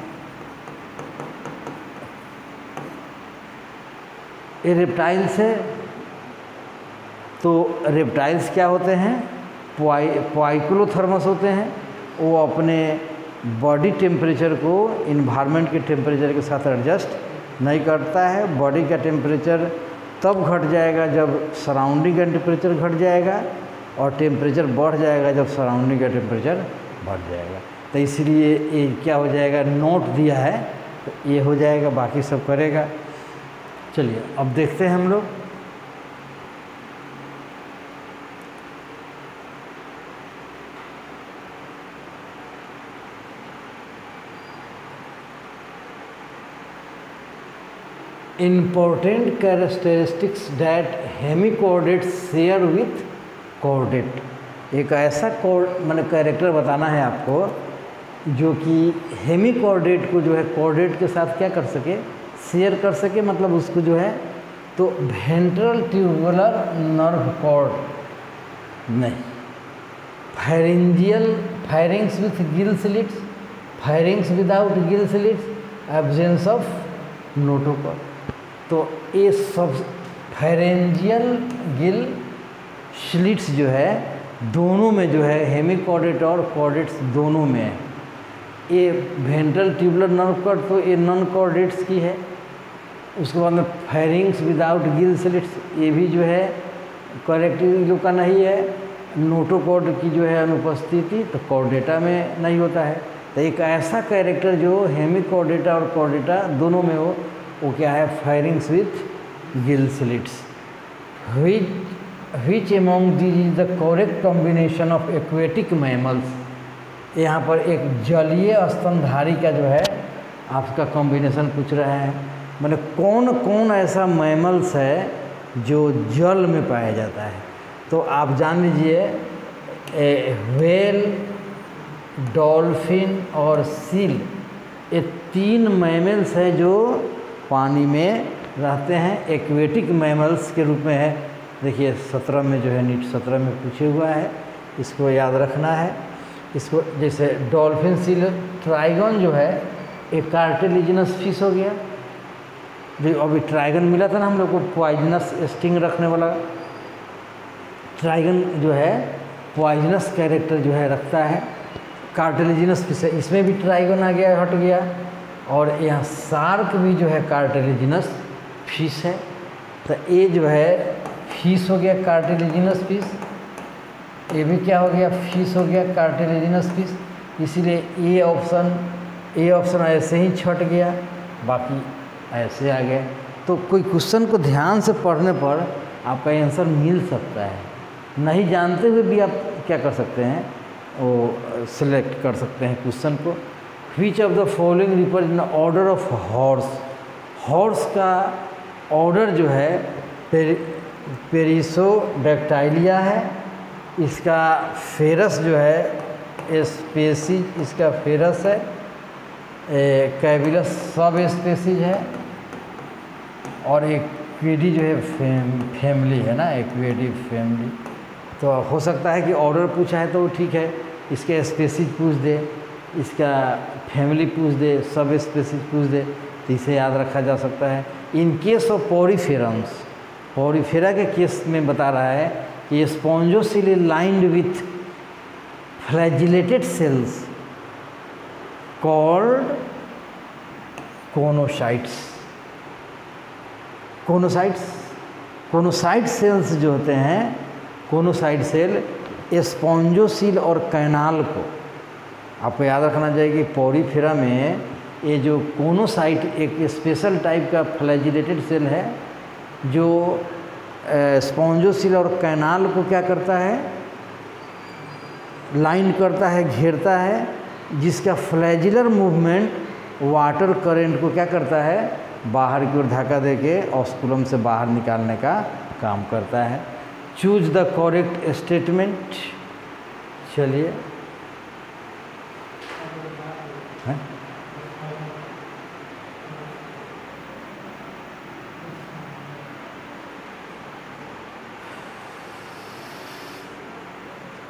ये रेप्टाइल्स है तो रेप्टाइल्स क्या होते हैं? पॉई पॉइक्लोथर्मस होते हैं। वो अपने बॉडी टेम्परेचर को इन्वायरमेंट के टेम्परेचर के साथ एडजस्ट नहीं करता है। बॉडी का टेम्परेचर तब घट जाएगा जब सराउंडिंग का टेम्परेचर घट जाएगा और टेम्परेचर बढ़ जाएगा जब सराउंडिंग का टेम्परेचर बढ़ जाएगा। तो इसलिए ये क्या हो जाएगा? नोट दिया है तो ये हो जाएगा, बाकी सब करेगा। चलिए, अब देखते हैं हम लोग। Important characteristics that hemichordates share with chordate एक ऐसा कोड मैंने कैरेक्टर बताना है आपको। जो कि हेमिकॉर्डेट को जो है कॉर्डेट के साथ क्या कर सके? शेयर कर सके मतलब उसको जो है तो वेंट्रल ट्यूबुलर नर्व कॉर्ड नहीं। Pharyngeal pharynx with gill slits pharynx without gill slits absence of notochord तो ये सब फायरेंजियल गिल स्लिट्स जो है, दोनों में जो है हेमिकॉर्डेट और कॉर्डेट्स दोनों में है। ये वेंट्रल ट्यूबुलर नर्व कॉर्ड तो ये नॉन कॉर्डेट्स की है। उसके बाद में फायरिंग्स विदाउट गिल स्लिट्स ये भी जो है करेक्टिव का नहीं है। नोटोकॉर्ड की जो है अनुपस्थिति तो कॉर्डेटा में नहीं होता है। तो एक ऐसा कैरेक्टर जो हेमिकॉर्डेटा और कॉर्डेटा दोनों में हो, वो क्या है? Pharynx with gill slits which which among this is the correct combination of aquatic mammals यहाँ पर एक जलीय स्तनधारी का जो है, आपका कॉम्बिनेशन पूछ रहे हैं। मैंने कौन कौन ऐसा मैमल्स है जो जल में पाया जाता है? तो आप जान लीजिए व्हेल डॉल्फिन और सील ये तीन मैमल्स हैं जो पानी में रहते हैं। एक्वेटिक मैमल्स के रूप में है। देखिए, सत्रह में जो है, नीट सत्रह में पूछे हुआ है। इसको याद रखना है। इसको जैसे डॉल्फिन सील, ट्राइगन जो है, एक कार्टिलिजिनस फ़िश हो गया। जो अभी ट्राइगन मिला था ना हम लोग को पॉइजनस स्टिंग रखने वाला। ट्राइगन जो है पॉइजनस कैरेक्टर जो है रखता है। कार्टिलिजिनस फ़िश है, इसमें भी ट्राइगन आ गया, हट गया। और यहाँ सार्क भी जो है कार्टिलिजिनस फ़िश है। तो ये जो है फ़िश हो गया कार्टिलिजिनस फ़िश ये भी क्या हो गया? फ़िश हो गया कार्टिलिजिनस फ़िश इसीलिए ए ऑप्शन ए ऑप्शन ऐसे ही छट गया, बाकी ऐसे आ गया तो कोई क्वेश्चन को ध्यान से पढ़ने पर आपका आंसर मिल सकता है। नहीं जानते हुए भी आप क्या कर सकते हैं? वो सिलेक्ट कर सकते हैं क्वेश्चन को। Which of the following ripper in order of horse horse का ऑर्डर जो है पेरि पेरिसोडेक्टाइलिया है। इसका फेरस जो है स्पेसीज इसका फेरस है कैबिलस सब स्पेसीज है, और एक क्वेडी जो है, फेम, फैमिली है ना एक्वेडी फैमिली। तो हो सकता है कि ऑर्डर पूछा है तो ठीक है, इसके स्पेसीज पूछ दे, इसका फैमिली पूछ दे, सब स्पेसीज पूछ दे तो इसे याद रखा जा सकता है। In case of poriferans, Porifera के केस में बता रहा है कि spongocoel lined with flagellated cells called choanocytes choanocytes choanocyte cells जो होते हैं कोनोसाइट सेल स्पॉन्जोसिल और कैनाल को, आपको याद रखना चाहिए कि पॉरीफेरा में ये जो कोनोसाइट एक स्पेशल टाइप का फ्लैजिलेटेड सेल है, जो स्पॉन्जोसिल और कैनाल को क्या करता है? लाइन करता है, घेरता है, जिसका फ्लैजिलर मूवमेंट वाटर करंट को क्या करता है? बाहर की ओर धक्का दे के ऑस्कुलम से बाहर निकालने का काम करता है। Choose the correct statement. चलिए।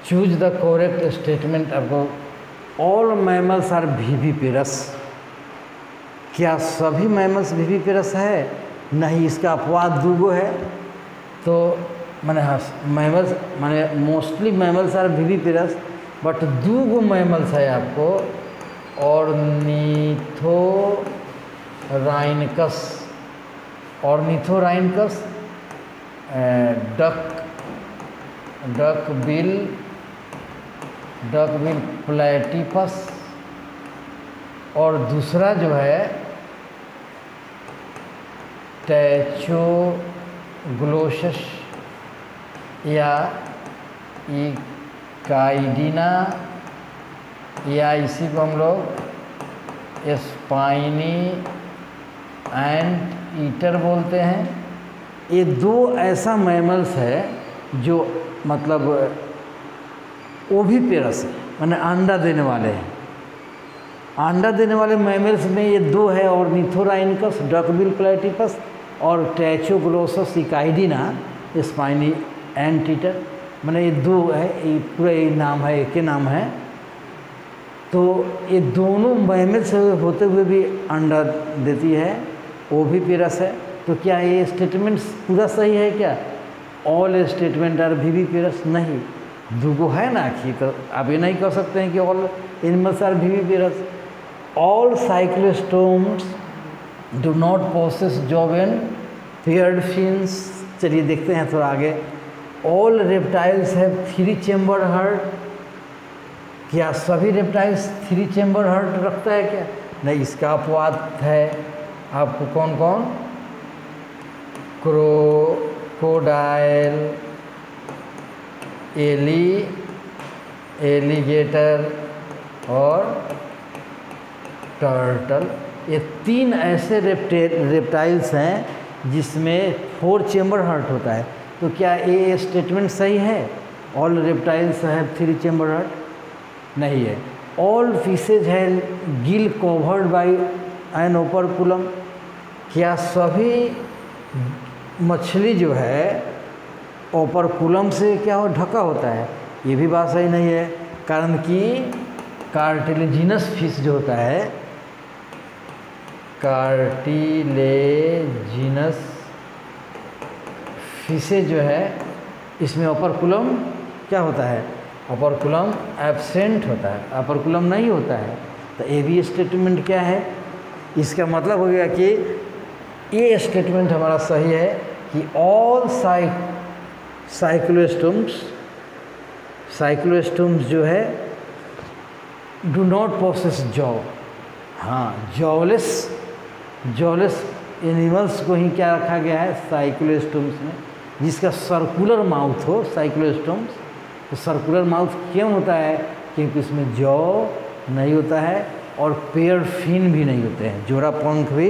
चूज़ द करेक्ट स्टेटमेंट आपको ऑल मैमल्स आर वीवीपेरस क्या सभी मैमल्स वीवीपेरस है? नहीं, इसका अपवाद दूगो है। तो मैंने हाँ मैमल्स मैंने mostly mammals are viviparous but दूगो मैमल्स है आपको। और नीथो राइनकस और Ornithorhynchus duck duck bill duck bill platypus और दूसरा जो है टैचो ग्लोशस या इकाइडिना या इसी को हम लोग स्पाइनी एंड ईटर बोलते हैं। ये दो ऐसा मैमल्स है जो मतलब वो भी पेरस है मैंने अंडा देने वाले हैं। अंडा देने वाले मैमल्स में ये दो है और निथोराइनकस डकबिल प्लेटिपस और टैचोग्लोसस इकाइडिना स्पाइनी एंटीटर मैंने ये दो है, ये पूरा ये नाम है, एक नाम है। तो ये दोनों मैमल्स होते हुए भी अंडा देती है, वो भी पेरस है। तो क्या ये स्टेटमेंट पूरा सही है क्या? All statement are viviparous नहीं। दुगो है ना कि तो आप ये नहीं कह सकते हैं कि all animals are viviparous all cyclostomes do not possess jaw and paired fins चलिए देखते हैं थोड़ा आगे। All reptiles have three chamber heart क्या सभी रेप्टाइल्स थ्री चेम्बर हर्ट रखता है क्या? नहीं, इसका अपवाद है। आपको कौन कौन क्रोकोडाइल एली, एलिगेटर और टर्टल। ये तीन ऐसे रेप्टाइल्स हैं जिसमें फोर चेम्बर हर्ट होता है। तो क्या ये स्टेटमेंट सही है? All reptiles have three chamber heart? नहीं है। ऑल फिशेज है gill covered by an operculum क्या सभी मछली जो है ओपरकुलम से क्या हो, ढका होता है। ये भी बात सही नहीं है, कारण कि कार्टिलेजिनस फ़िश जो होता है, कार्टिलेजिनस फिशे जो है, इसमें ओपरकुलम क्या होता है? ओपरकुलम एबसेंट होता है। अपरकुलम नहीं होता है। तो ये भी स्टेटमेंट क्या है? इसका मतलब हो गया कि ये स्टेटमेंट हमारा सही है कि ऑल साइक साइक्लोस्टम्स साइक्लोस्टम्स जो है डू नॉट प्रोसेस जॉ हाँ जॉलेस जॉलेस एनिमल्स को ही क्या रखा गया है? साइक्लोस्टम्स में। जिसका सर्कुलर माउथ हो साइक्लोस्टम्स तो सर्कुलर माउथ क्यों होता है? क्योंकि इसमें जॉ नहीं होता है और पेयर फिन भी नहीं होते हैं। जोड़ा पंख भी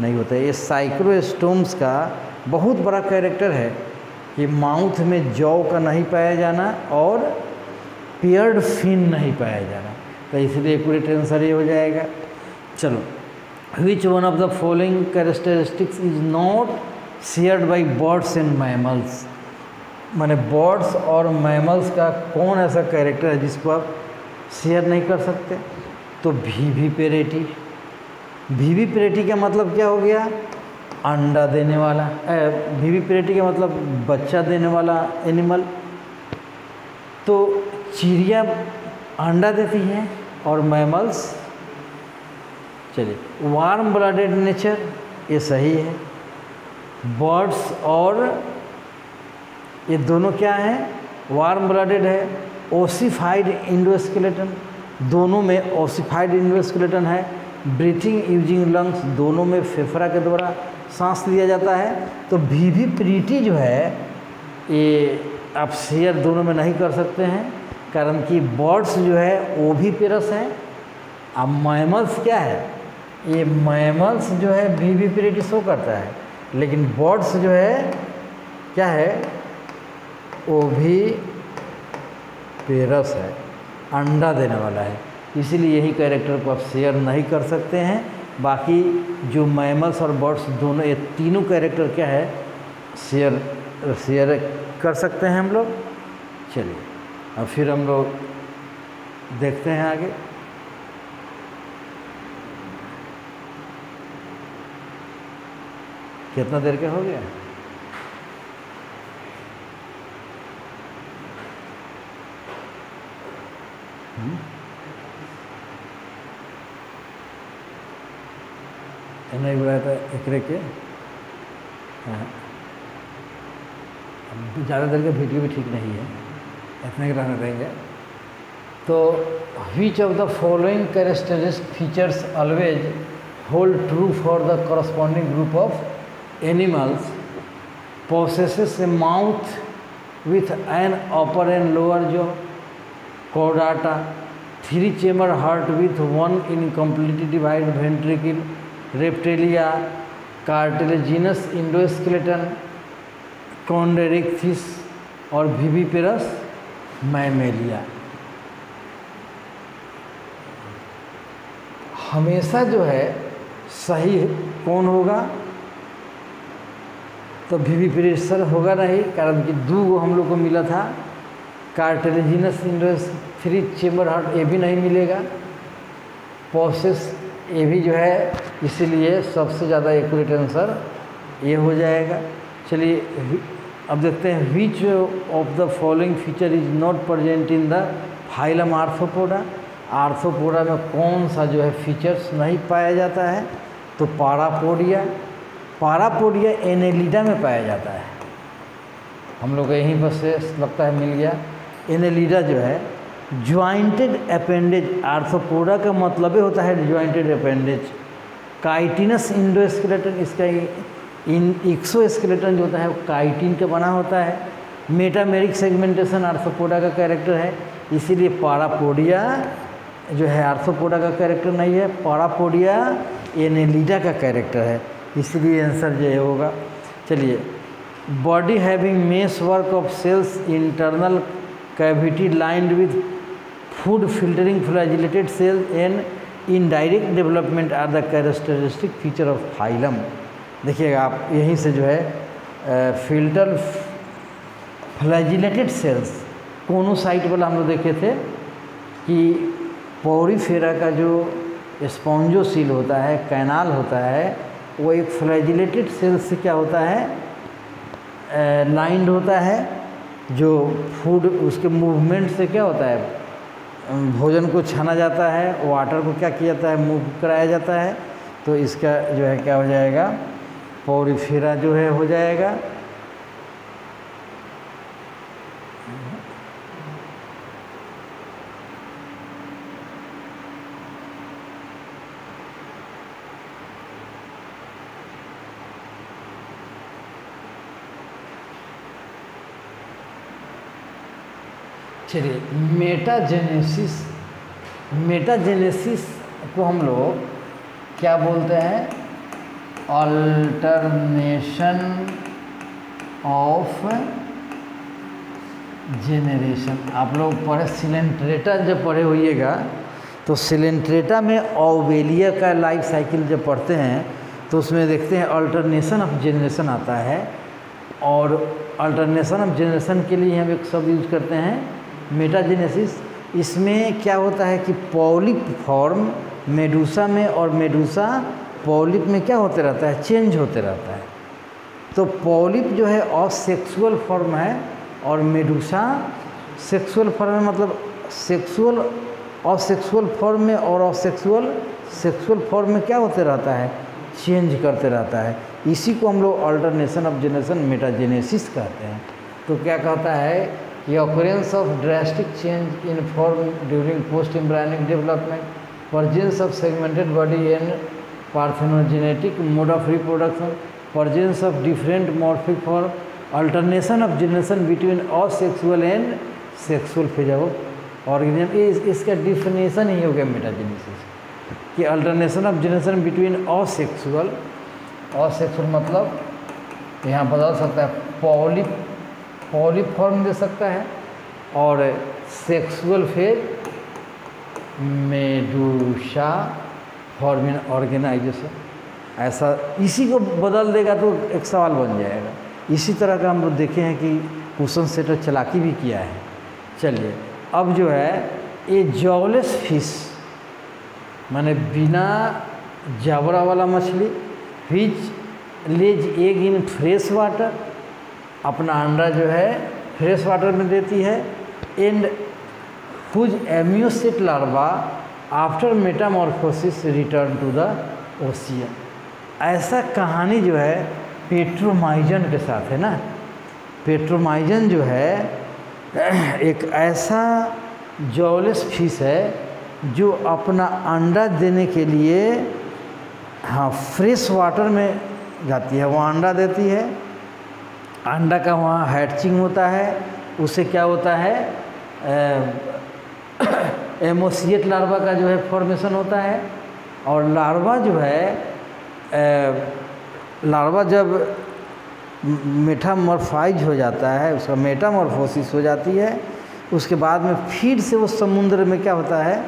नहीं होता है। ये साइक्लोस्टोम्स का बहुत बड़ा कैरेक्टर है। कि माउथ में जौ का नहीं पाया जाना और पेयर्ड फिन नहीं पाया जाना। तो इसलिए पूरे टेंशन ये हो जाएगा। चलो which one of the following characteristics is not shared by birds and mammals मैंने बर्ड्स और मैमल्स का कौन ऐसा कैरेक्टर है जिसको आप शेयर नहीं कर सकते? तो भी पेरेटी भीवी पेरेटी का मतलब क्या हो गया? अंडा देने वाला भीवी पेरेटी का मतलब बच्चा देने वाला एनिमल। तो चिड़िया अंडा देती है और मैमल्स, चलिए वार्म ब्लडेड नेचर ये सही है। बर्ड्स और ये दोनों क्या हैं? वार्म ब्लडेड है ओसीफाइड इंडोस्केलेटन दोनों में ओसीफाइड इंडोस्केलेटन है। ब्रीथिंग यूजिंग लंग्स दोनों में फेफड़ा के द्वारा सांस लिया जाता है। तो भी भी प्रीटी जो है, ये आप शेयर दोनों में नहीं कर सकते हैं, कारण कि बर्ड्स जो है, वो भी पेरस हैं। अब मैमल्स क्या है? ये मैमल्स जो है भी भी प्रीटी शो करता है। लेकिन बर्ड्स जो है, क्या है? वो भी पेरस है, अंडा देने वाला है। इसीलिए यही कैरेक्टर को आप शेयर नहीं कर सकते हैं। बाकी जो मैमल्स और बर्ड्स दोनों, ये तीनों कैरेक्टर क्या है शेयर शेयर कर सकते हैं हम लोग। चलिए और फिर हम लोग देखते हैं आगे। कितना देर का हो गया? एकरे के। ज़्यादा देर के वीडियो भी ठीक नहीं है। इतने के रहने देंगे तो which of the following characteristic features always hold true for the corresponding group of animals possesses a mouth with an upper and lower जो कोडाटा three chamber heart with one incompletely divide ventricle reptilia cartilaginous endoskeleton Chondrichthyes और विविपेरस मैमेलिया। हमेशा जो है सही कौन होगा? तो विविपेरसर होगा नहीं, कारण कि दो गो हम लोग को मिला था। कार्टेलिजिनस इंडोस थ्री चेम्बर हार्ट, ये भी नहीं मिलेगा। पोसेस ये भी जो है इसीलिए सबसे ज़्यादा एक्यूरेट आंसर ये हो जाएगा। चलिए, अब देखते हैं which of the following feature is not present in the phylum Arthropoda Arthropoda में कौन सा जो है फीचर्स नहीं पाया जाता है? तो पारापोडिया पारापोडिया एनेलिडा में पाया जाता है। हम लोग यहीं पर से लगता है, मिल गया। एनेलिडा जो है ज्वाइंटेड अपेंडेज आर्थोपोडा का मतलब होता है ज्वाइंटेड अपेंडेज काइटिनस इंडोस्केलेटन इसका इन इक्सो स्केलेटन जो होता है, वो काइटिन का बना होता है। मेटामेरिक सेगमेंटेशन आर्थोपोडा का कैरेक्टर है, इसीलिए पारापोडिया जो है आर्थोपोडा का कैरेक्टर नहीं है, पारापोडिया एनेलिडा का कैरेक्टर है, इसलिए आंसर जो है होगा। चलिए, body having meshwork of cells internal cavity lined with food filtering flagellated cells and indirect development are the characteristic feature of phylum देखिएगा, आप यहीं से जो है फ़िल्टर फ्लैजिलेटेड सेल्स साइट वाला हम लोग देखे थे कि पौरीफेरा का जो स्पॉन्जोसील होता है कैनाल होता है, वो एक फ्लैजिलेटेड सेल्स से क्या होता है? लाइंड होता है, जो फ़ूड उसके मूवमेंट से क्या होता है? भोजन को छाना जाता है वाटर को क्या किया जाता है मूव कराया जाता है तो इसका जो है क्या हो जाएगा पौरीफेरा जो है हो जाएगा चलिए मेटाजेनेसिस मेटाजेनेसिस को हम लोग क्या बोलते हैं? अल्टरनेशन ऑफ़ जेनरेशन आप लोग पढ़े सिलेंट्रेटा जब पढ़े होइएगा तो सिलेंट्रेटा में ओवेलिया का लाइफ साइकिल जब पढ़ते हैं तो उसमें देखते हैं अल्टरनेशन ऑफ़ जेनरेशन आता है। और अल्टरनेशन ऑफ़ जेनरेशन के लिए हम एक शब्द यूज़ करते हैं मेटाजेनेसिस इसमें क्या होता है कि पॉलिप फॉर्म मेडूसा में और मेडूसा पॉलिप में क्या होते रहता है? चेंज होते रहता है। तो पॉलिप जो है असेक्सुअल फॉर्म है और मेडूसा सेक्सुअल फॉर्म है मतलब सेक्सुअल असेक्सुअल फॉर्म में और असेक्सुअल सेक्सुअल फॉर्म में क्या होते रहता है? चेंज करते रहता है। इसी को हम लोग अल्टरनेशन ऑफ़ जेनेरेशन मेटाजेनेसिस कहते हैं। तो क्या कहता है? कि occurrence of drastic change in form during post embryonic development presence of segmented body and parthenogenetic mode of reproduction, presence of different morphic form, alternation of generation between asexual and sexual phase of organism इस इसका डिफिनेशन ही हो गया मेटाजेनेसिस कि alternation of generation between asexual asexual मतलब यहाँ बदल सकता है पॉलिप पॉलिप फॉर्म दे सकता है। और sexual phase, medusa forming organisation. ऐसा इसी को बदल देगा तो एक सवाल बन जाएगा। इसी तरह का हम लोग देखे हैं कि क्वेश्चन सेटर चलाकी भी किया है। चलिए, अब जो है, ये जॉलेस फ़िश, माने बिना जावरा वाला मछली which lays egg in fresh water अपना अंडा जो है फ्रेश वाटर में देती है। And whose ammocoete larva after metamorphosis return to the ocean ऐसा कहानी जो है पेट्रोमाइजन के साथ है ना? पेट्रोमाइजन जो है, एक ऐसा जॉलेस फ़िश है जो अपना अंडा देने के लिए हाँ फ्रेश वाटर में जाती है। वहाँ अंडा देती है अंडा का वहाँ हैचिंग होता है उससे क्या होता है? एमोसिएट लार्वा का जो है फॉर्मेशन होता है। और लार्वा जो है लार्वा जब मेटामॉर्फाइज हो जाता है, उसका मेटामॉर्फोसिस हो जाती है, उसके बाद में फिर से वो समुद्र में क्या होता है?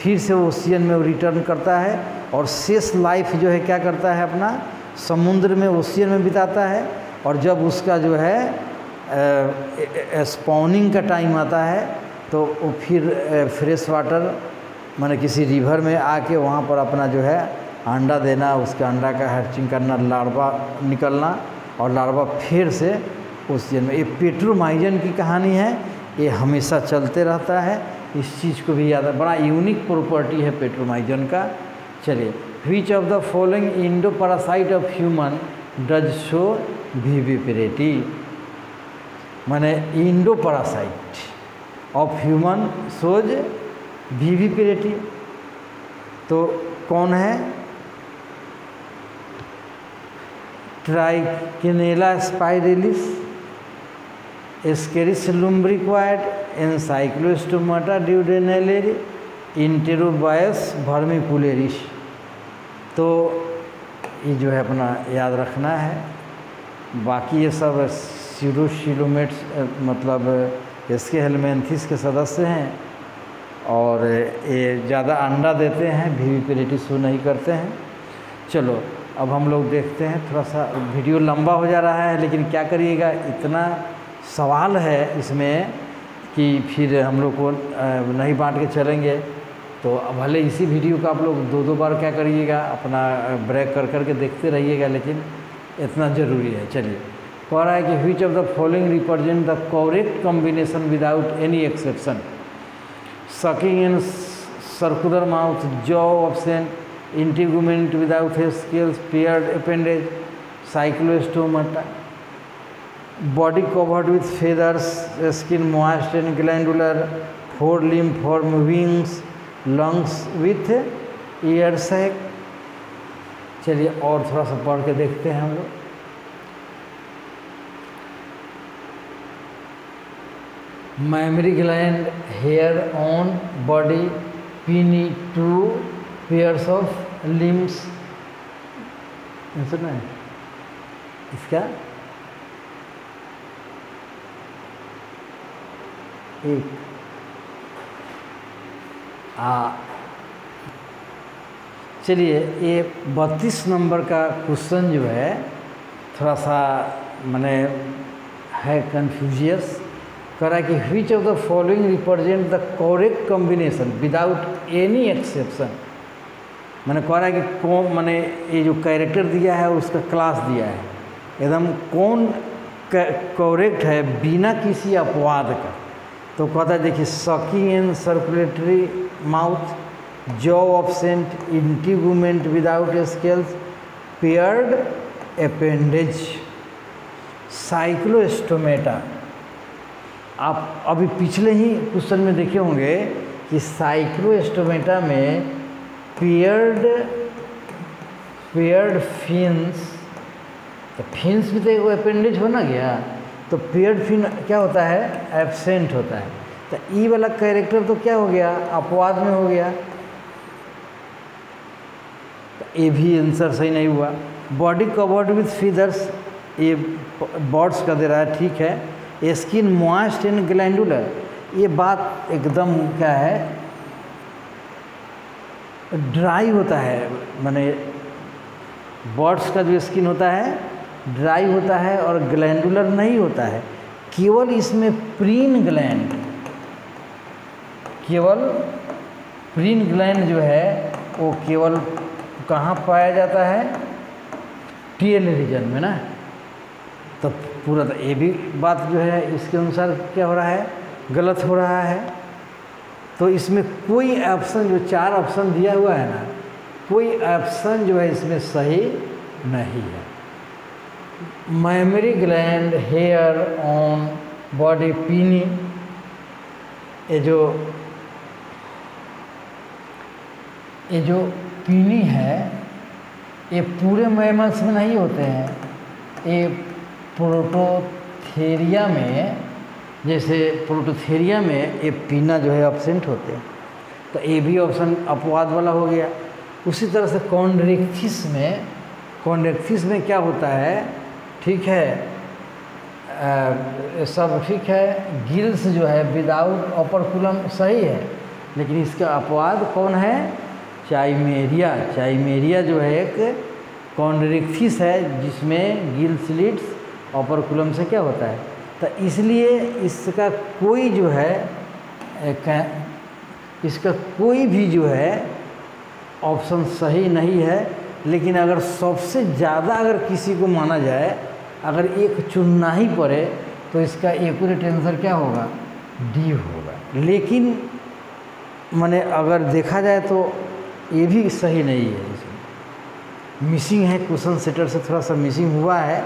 फिर से वो ओशियन में वो रिटर्न करता है। और शेष लाइफ जो है क्या करता है अपना? समुद्र में ओशियन में बिताता है। और जब उसका जो है स्पॉनिंग का टाइम आता है तो वो फिर फ्रेश वाटर मैंने किसी रिवर में आके वहाँ पर अपना जो है, अंडा देना, उसके अंडा का हैचिंग करना लार्वा निकलना, और लार्वा फिर से ओशियन में। ये पेट्रोमाइजन की कहानी है, ये हमेशा चलते रहता है। इस चीज़ को भी याद है बड़ा यूनिक प्रॉपर्टी है पेट्रोमाइजन का। चलिए which of the following endoparasite of human does show viviparity मैंने endoparasite of human shows viviparity तो कौन है? ट्राइकेनेला स्पाइरेलिस एस्केरिस लुम्ब्रिक्वाइड एनसाइक्लोस्टोमाटा ड्यूडेनेलेरी इंटेरोबायस भर्मिकुलेरिस तो ये जो है अपना याद रखना है। बाकी ये सब सीरोशिलोमेट्स मतलब इसके हेलमेंथिस के सदस्य हैं और ये ज़्यादा अंडा देते हैं वीवीपेरिटी शो नहीं करते हैं। चलो, अब हम लोग देखते हैं, थोड़ा सा वीडियो लंबा हो जा रहा है, लेकिन क्या करिएगा, इतना सवाल है इसमें कि फिर हम लोग को नहीं बांट के चलेंगे। तो भले इसी वीडियो का आप लोग दो दो बार क्या करिएगा, अपना ब्रेक कर कर के देखते रहिएगा, लेकिन इतना ज़रूरी है चलिए कह रहा है कि which of the following represent the correct combination without any exception sucking in circular mouth jaw option integument without scales paired appendage Cyclostomata body covered with feathers skin moist and glandular, four limb form wings, lungs with ear sac. चलिए और थोड़ा सा पढ़ के देखते हैं हम लोग। Mammary gland hair on body pinnae two pairs of limbs सुना है? इसका? एक। आ चलिए, ये बत्तीस नंबर का क्वेश्चन जो है थोड़ा सा मैंने है कन्फ्यूजियस है कि which of the following represent the correct combination without any exception मैंने है कि कौन, मैंने ये जो कैरेक्टर दिया है, उसका क्लास दिया है। एकदम कौन करेक्ट है बिना किसी अपवाद का? तो कहता है, देखिए sucking and circulatory mouth jaw absent integument without scales paired appendage Cyclostomata आप अभी पिछले ही क्वेश्चन में देखे होंगे कि साइक्लोस्टोमेटा में पेयर्ड पेयर्ड फिन्स तो फिन्स भी तो एक अपेंडेज होना गया तो पेयर्ड फिन क्या होता है? एबसेंट होता है। तो ई वाला कैरेक्टर तो क्या हो गया? अपवाद में हो गया। ये भी आंसर सही नहीं हुआ। बॉडी कवर्ड विथ फीदर्स ये बॉड्स का दे रहा है, ठीक है। स्किन मॉइस्ट एंड ग्लैंडुलर ये बात एकदम क्या है ड्राई होता है। मैंने बर्ड्स का जो स्किन होता है ड्राई होता है और ग्लैंडुलर नहीं होता है। केवल इसमें प्रीन ग्लैंड केवल प्रीन ग्लैंड जो है, वो केवल कहाँ पाया जाता है? टीएल रीजन में ना? तो पूरा तो ये भी बात जो है, इसके अनुसार क्या हो रहा है? गलत हो रहा है। तो इसमें कोई ऑप्शन जो चार ऑप्शन दिया हुआ है ना, कोई ऑप्शन जो है इसमें सही नहीं है। Mammary gland hair on body pinnae ये जो ये जो पीनी है ये पूरे मैमल्स में नहीं होते हैं। ये प्रोटोथेरिया में जैसे प्रोटोथेरिया में ये पीना जो है अपसेंट होते हैं। तो ये भी ऑप्शन अपवाद वाला हो गया। उसी तरह से कॉन्ड्रेक्थिस में कॉन्ड्रेक्थिस में क्या होता है? ठीक है आ, सब ठीक है गिल्स जो है विदाउट ऑपरकुलम सही है लेकिन इसका अपवाद कौन है? चाइमेरिया चाइमेरिया जो है एक कॉन्ड्रिक्थिस है, जिसमें गिल स्लिट्स ऑपरकुलम से क्या होता है? तो इसलिए इसका कोई जो है इसका कोई भी जो है, ऑप्शन सही नहीं है। लेकिन अगर सबसे ज़्यादा अगर किसी को माना जाए, अगर एक चुनना ही पड़े तो इसका एक्यूरेट आंसर क्या होगा? डी होगा। लेकिन, मैंने अगर देखा जाए तो ये भी सही नहीं है मिसिंग है क्वेश्चन सेटर से थोड़ा सा मिसिंग हुआ है।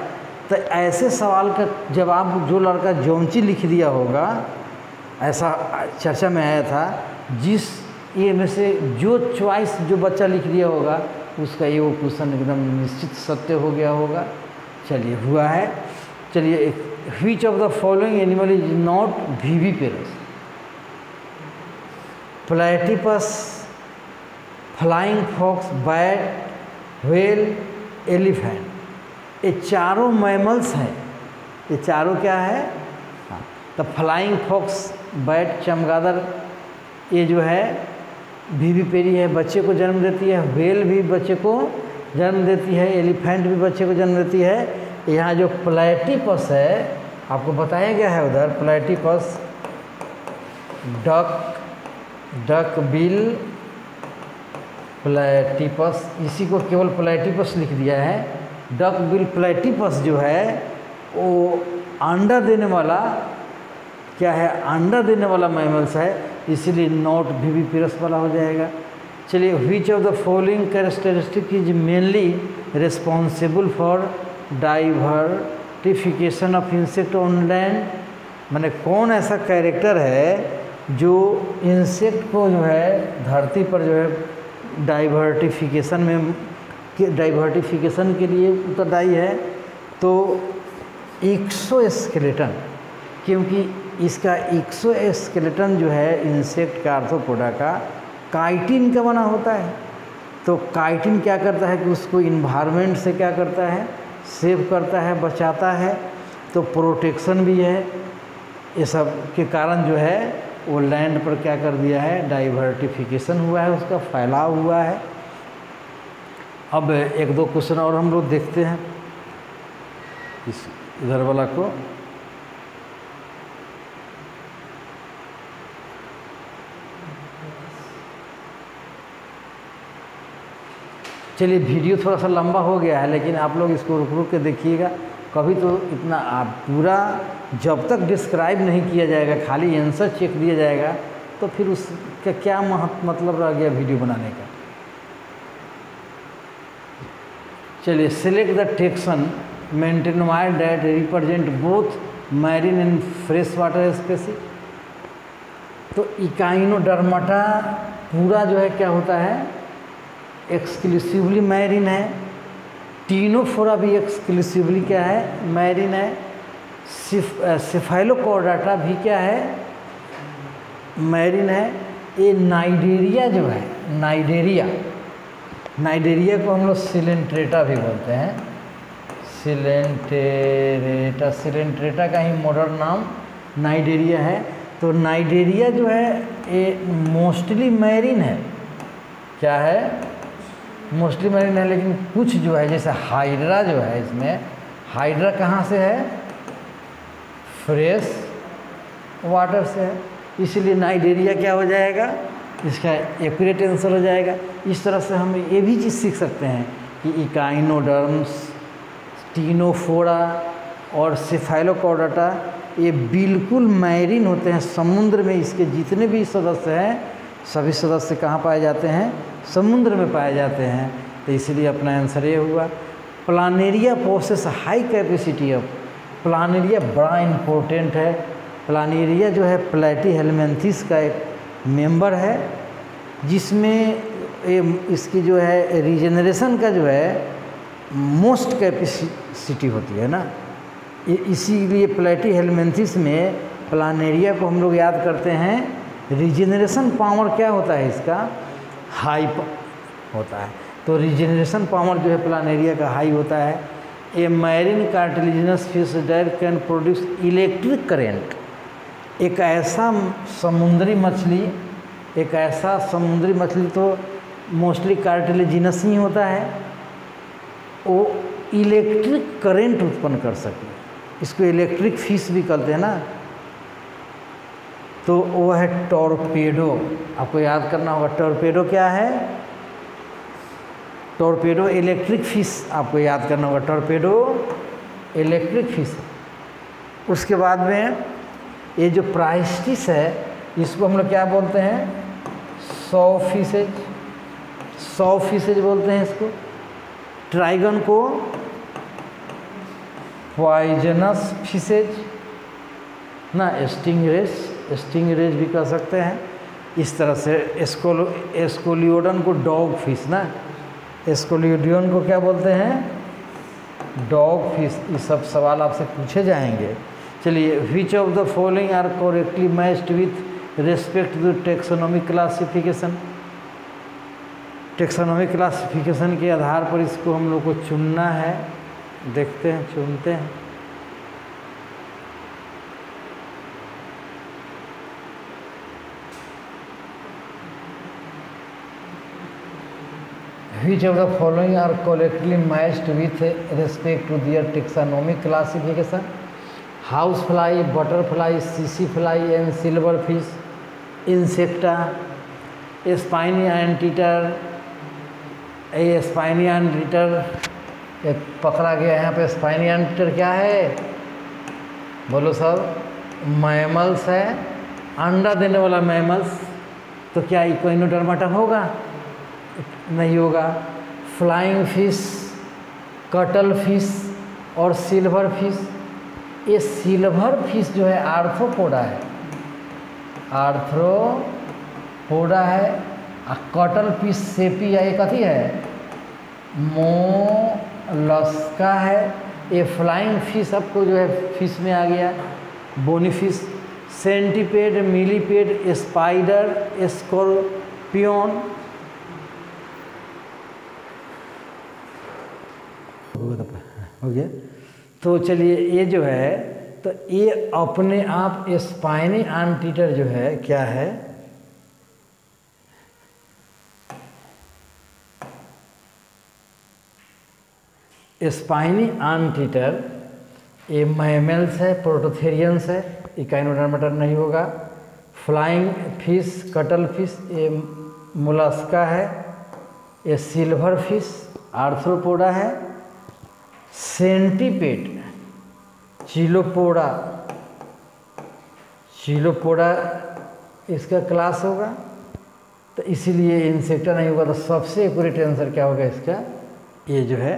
तो ऐसे सवाल का जवाब जो लड़का जोमची लिख दिया होगा, ऐसा चर्चा में आया था, जिस ये में से जो चॉइस जो बच्चा लिख दिया होगा, उसका ये वो क्वेश्चन एकदम निश्चित सत्य हो गया होगा। चलिए, हुआ है। चलिए which of the following animal is not viviparous platypus flying fox bat whale elephant. ये चारों मैमल्स हैं। ये चारों क्या है? हाँ तो फ्लाइंग फॉक्स बैट चमगादड़, ये जो है, बीवी पेरी है, बच्चे को जन्म देती है। व्हेल भी बच्चे को जन्म देती है, एलिफेंट भी बच्चे को जन्म देती है। यहाँ जो प्लेटिपस है, आपको बताया गया है उधर, platypus, duck duck bill platypus, इसी को केवल प्लेटिपस लिख दिया है। डक बिल प्लेटिपस जो है, वो अंडा देने वाला, क्या है, अंडा देने वाला मैमल्स है, इसीलिए नॉट भी पिरस वाला हो जाएगा। चलिए which of the following characteristic is mainly responsible for diversification of insect on land मैंने कौन ऐसा कैरेक्टर है, जो इंसेक्ट को जो है, धरती पर जो है डाइवर्टिफिकेशन में डाइवर्टिफिकेशन के लिए उत्तरदायी है तो एक्सो स्केलेटन क्योंकि इसका एक्सो स्केलेटन जो है इंसेक्ट का आर्थोपोडा का काइटिन का बना होता है। तो काइटिन क्या करता है कि उसको इन्वायरमेंट से क्या करता है? सेव करता है, बचाता है। तो प्रोटेक्शन भी है, ये सब के कारण जो है वो लैंड पर क्या कर दिया है? डाइवर्टिफिकेशन हुआ है उसका, फैलाव हुआ है। अब एक दो क्वेश्चन और हम लोग देखते हैं। इस इधर वाला को। चलिए वीडियो थोड़ा सा लंबा हो गया है, लेकिन आप लोग इसको रुक रुक के देखिएगा। कभी तो इतना आप पूरा जब तक डिस्क्राइब नहीं किया जाएगा, खाली आंसर चेक दिया जाएगा तो फिर उसका क्या महत्व मतलब रह गया वीडियो बनाने का। चलिए select the taxon mentioned below that represent both marine and fresh water species तो इकाइनोडर्माटा पूरा जो है क्या होता है? एक्सक्लूसिवली मैरिन है। टीनोफोरा भी एक्सक्लूसिवली क्या है? मैरिन है सिफ सिफाइलोकोडाटा भी क्या है? मैरिन है, ये नाइडेरिया जो है नाइडेरिया नाइडेरिया को हम लोग सिलेंट्रेटा भी बोलते हैं। सिलेंटेरेटा सिलेंट्रेटा का ही मॉडर्न नाम नाइडेरिया है। तो नाइडेरिया जो है, ये मोस्टली मैरिन है। क्या है? मोस्टली मैरिन है लेकिन कुछ जो है, जैसे हाइड्रा जो है इसमें, हाइड्रा कहाँ से है? फ्रेश वाटर से है। इसलिए नाइडेरिया क्या हो जाएगा? इसका एक्यूरेट आंसर हो जाएगा। इस तरह से हम ये भी चीज़ सीख सकते हैं कि इकाइनोडर्म्स, टीनोफोरा और सिफाइलोकॉडाटा ये बिल्कुल मैरिन होते हैं। समुद्र में इसके जितने भी सदस्य हैं, सभी सदस्य कहाँ पाए जाते हैं? समुद्र में पाए जाते हैं तो इसलिए अपना आंसर ये हुआ, Planaria possess high capacity of Planaria बड़ा इम्पोर्टेंट है, प्लानेरिया जो है प्लेटी हेलमेंथिस का एक मेंबर है, जिसमें इसकी जो है रीजनरेशन का जो है मोस्ट कैपेसिटी होती है ना। इसीलिए प्लेटी हेलमेंथिस में प्लानेरिया को हम लोग याद करते हैं रीजनरेशन पावर क्या होता है इसका? हाई होता है। तो रीजनरेशन पावर जो है प्लानेरिया का हाई होता है। A marine cartilaginous fish that can produce electric current एक ऐसा समुद्री मछली, एक ऐसा समुद्री मछली तो मोस्टली कार्टिलिजिनस ही होता है। वो इलेक्ट्रिक करेंट उत्पन्न कर सके। इसको इलेक्ट्रिक फ़िश भी कहते हैं ना। तो वो है टॉर्पेडो। आपको याद करना होगा, टॉर्पेडो क्या है? टॉर्पेडो इलेक्ट्रिक फ़िश, आपको याद करना होगा, टॉर्पेडो इलेक्ट्रिक फ़िश। उसके बाद में ये जो प्राइस्टिस है, इसको हम लोग क्या बोलते हैं? सौ फीसेज सौ फीसेज बोलते हैं इसको। ट्राइगन को पॉइजनस फिशेज, ना स्टिंग रेस। स्टिंग रेज भी कह सकते हैं। इस तरह से एस्कोलो एस्कोलियोडन को डॉग फ़िश ना? एस्कोलियोडियन को क्या बोलते हैं? डॉग फ़िश ये सब सवाल आपसे पूछे जाएँगे। चलिए which of the following are correctly matched with respect to taxonomic classification taxonomic classification के आधार पर इसको हम लोग को चुनना है। देखते हैं, चुनते हैं। Which of the following are correctly matched with respect to their taxonomic classification house fly butterfly sissy fly and silverfish insecta spiny anteater ये स्पाइनी एंटीटर एक पकड़ा गया यहाँ पे स्पाइनी एंटीटर क्या है बोलो सब मैमल्स है अंडा देने वाला मैमल्स तो क्या इक्विनोडर्माटा होगा नहीं होगा। फ्लाइंग फ़िश कटल फ़िश और सिल्वर फ़िश ये सिल्वर फ़िश जो है आर्थ्रोपोडा है। आर्थ्रोपोडा है और कटल फ़िश सेपी या कथी है? मोलस्का है। ये फ्लाइंग फ़िश आपको जो है फ़िश में आ गया। Bony fish centipede millipede spider scorpion हो गया तो चलिए, ये जो है तो ये अपने आप स्पाइनी आंटीटर जो है, क्या है? स्पाइनी आंटीटर ये मैमल्स है प्रोटोथेरियंस है इकाइनोडर्मेटर नहीं होगा। फ्लाइंग फ़िश कटल फ़िश ये मुलास्का है, ये सिल्वर फ़िश आर्थ्रोपोडा है सेंटीपेड चिलोपोडा चिलोपोडा इसका क्लास होगा। तो इसीलिए इंसेक्टा नहीं होगा तो सबसे एक्यूरेट आंसर क्या होगा इसका? ये जो है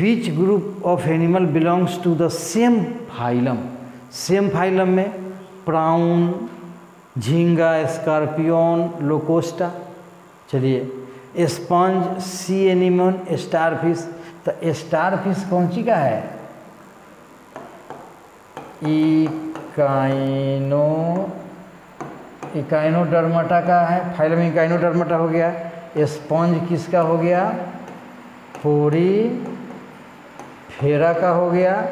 which group of animal belongs to the same phylum same phylum में प्राउन, झींगा स्कॉर्पियोन लोकोस्टा चलिए स्पंज सी एनिमन स्टारफिश तो स्टार फ़िश कौन सी का है? इकाइनो इकाइनो डरमाटा का है। फाइलम इकाइनो डरमाटा हो गया। स्पंज किसका हो गया? पूरी फेरा का हो गया।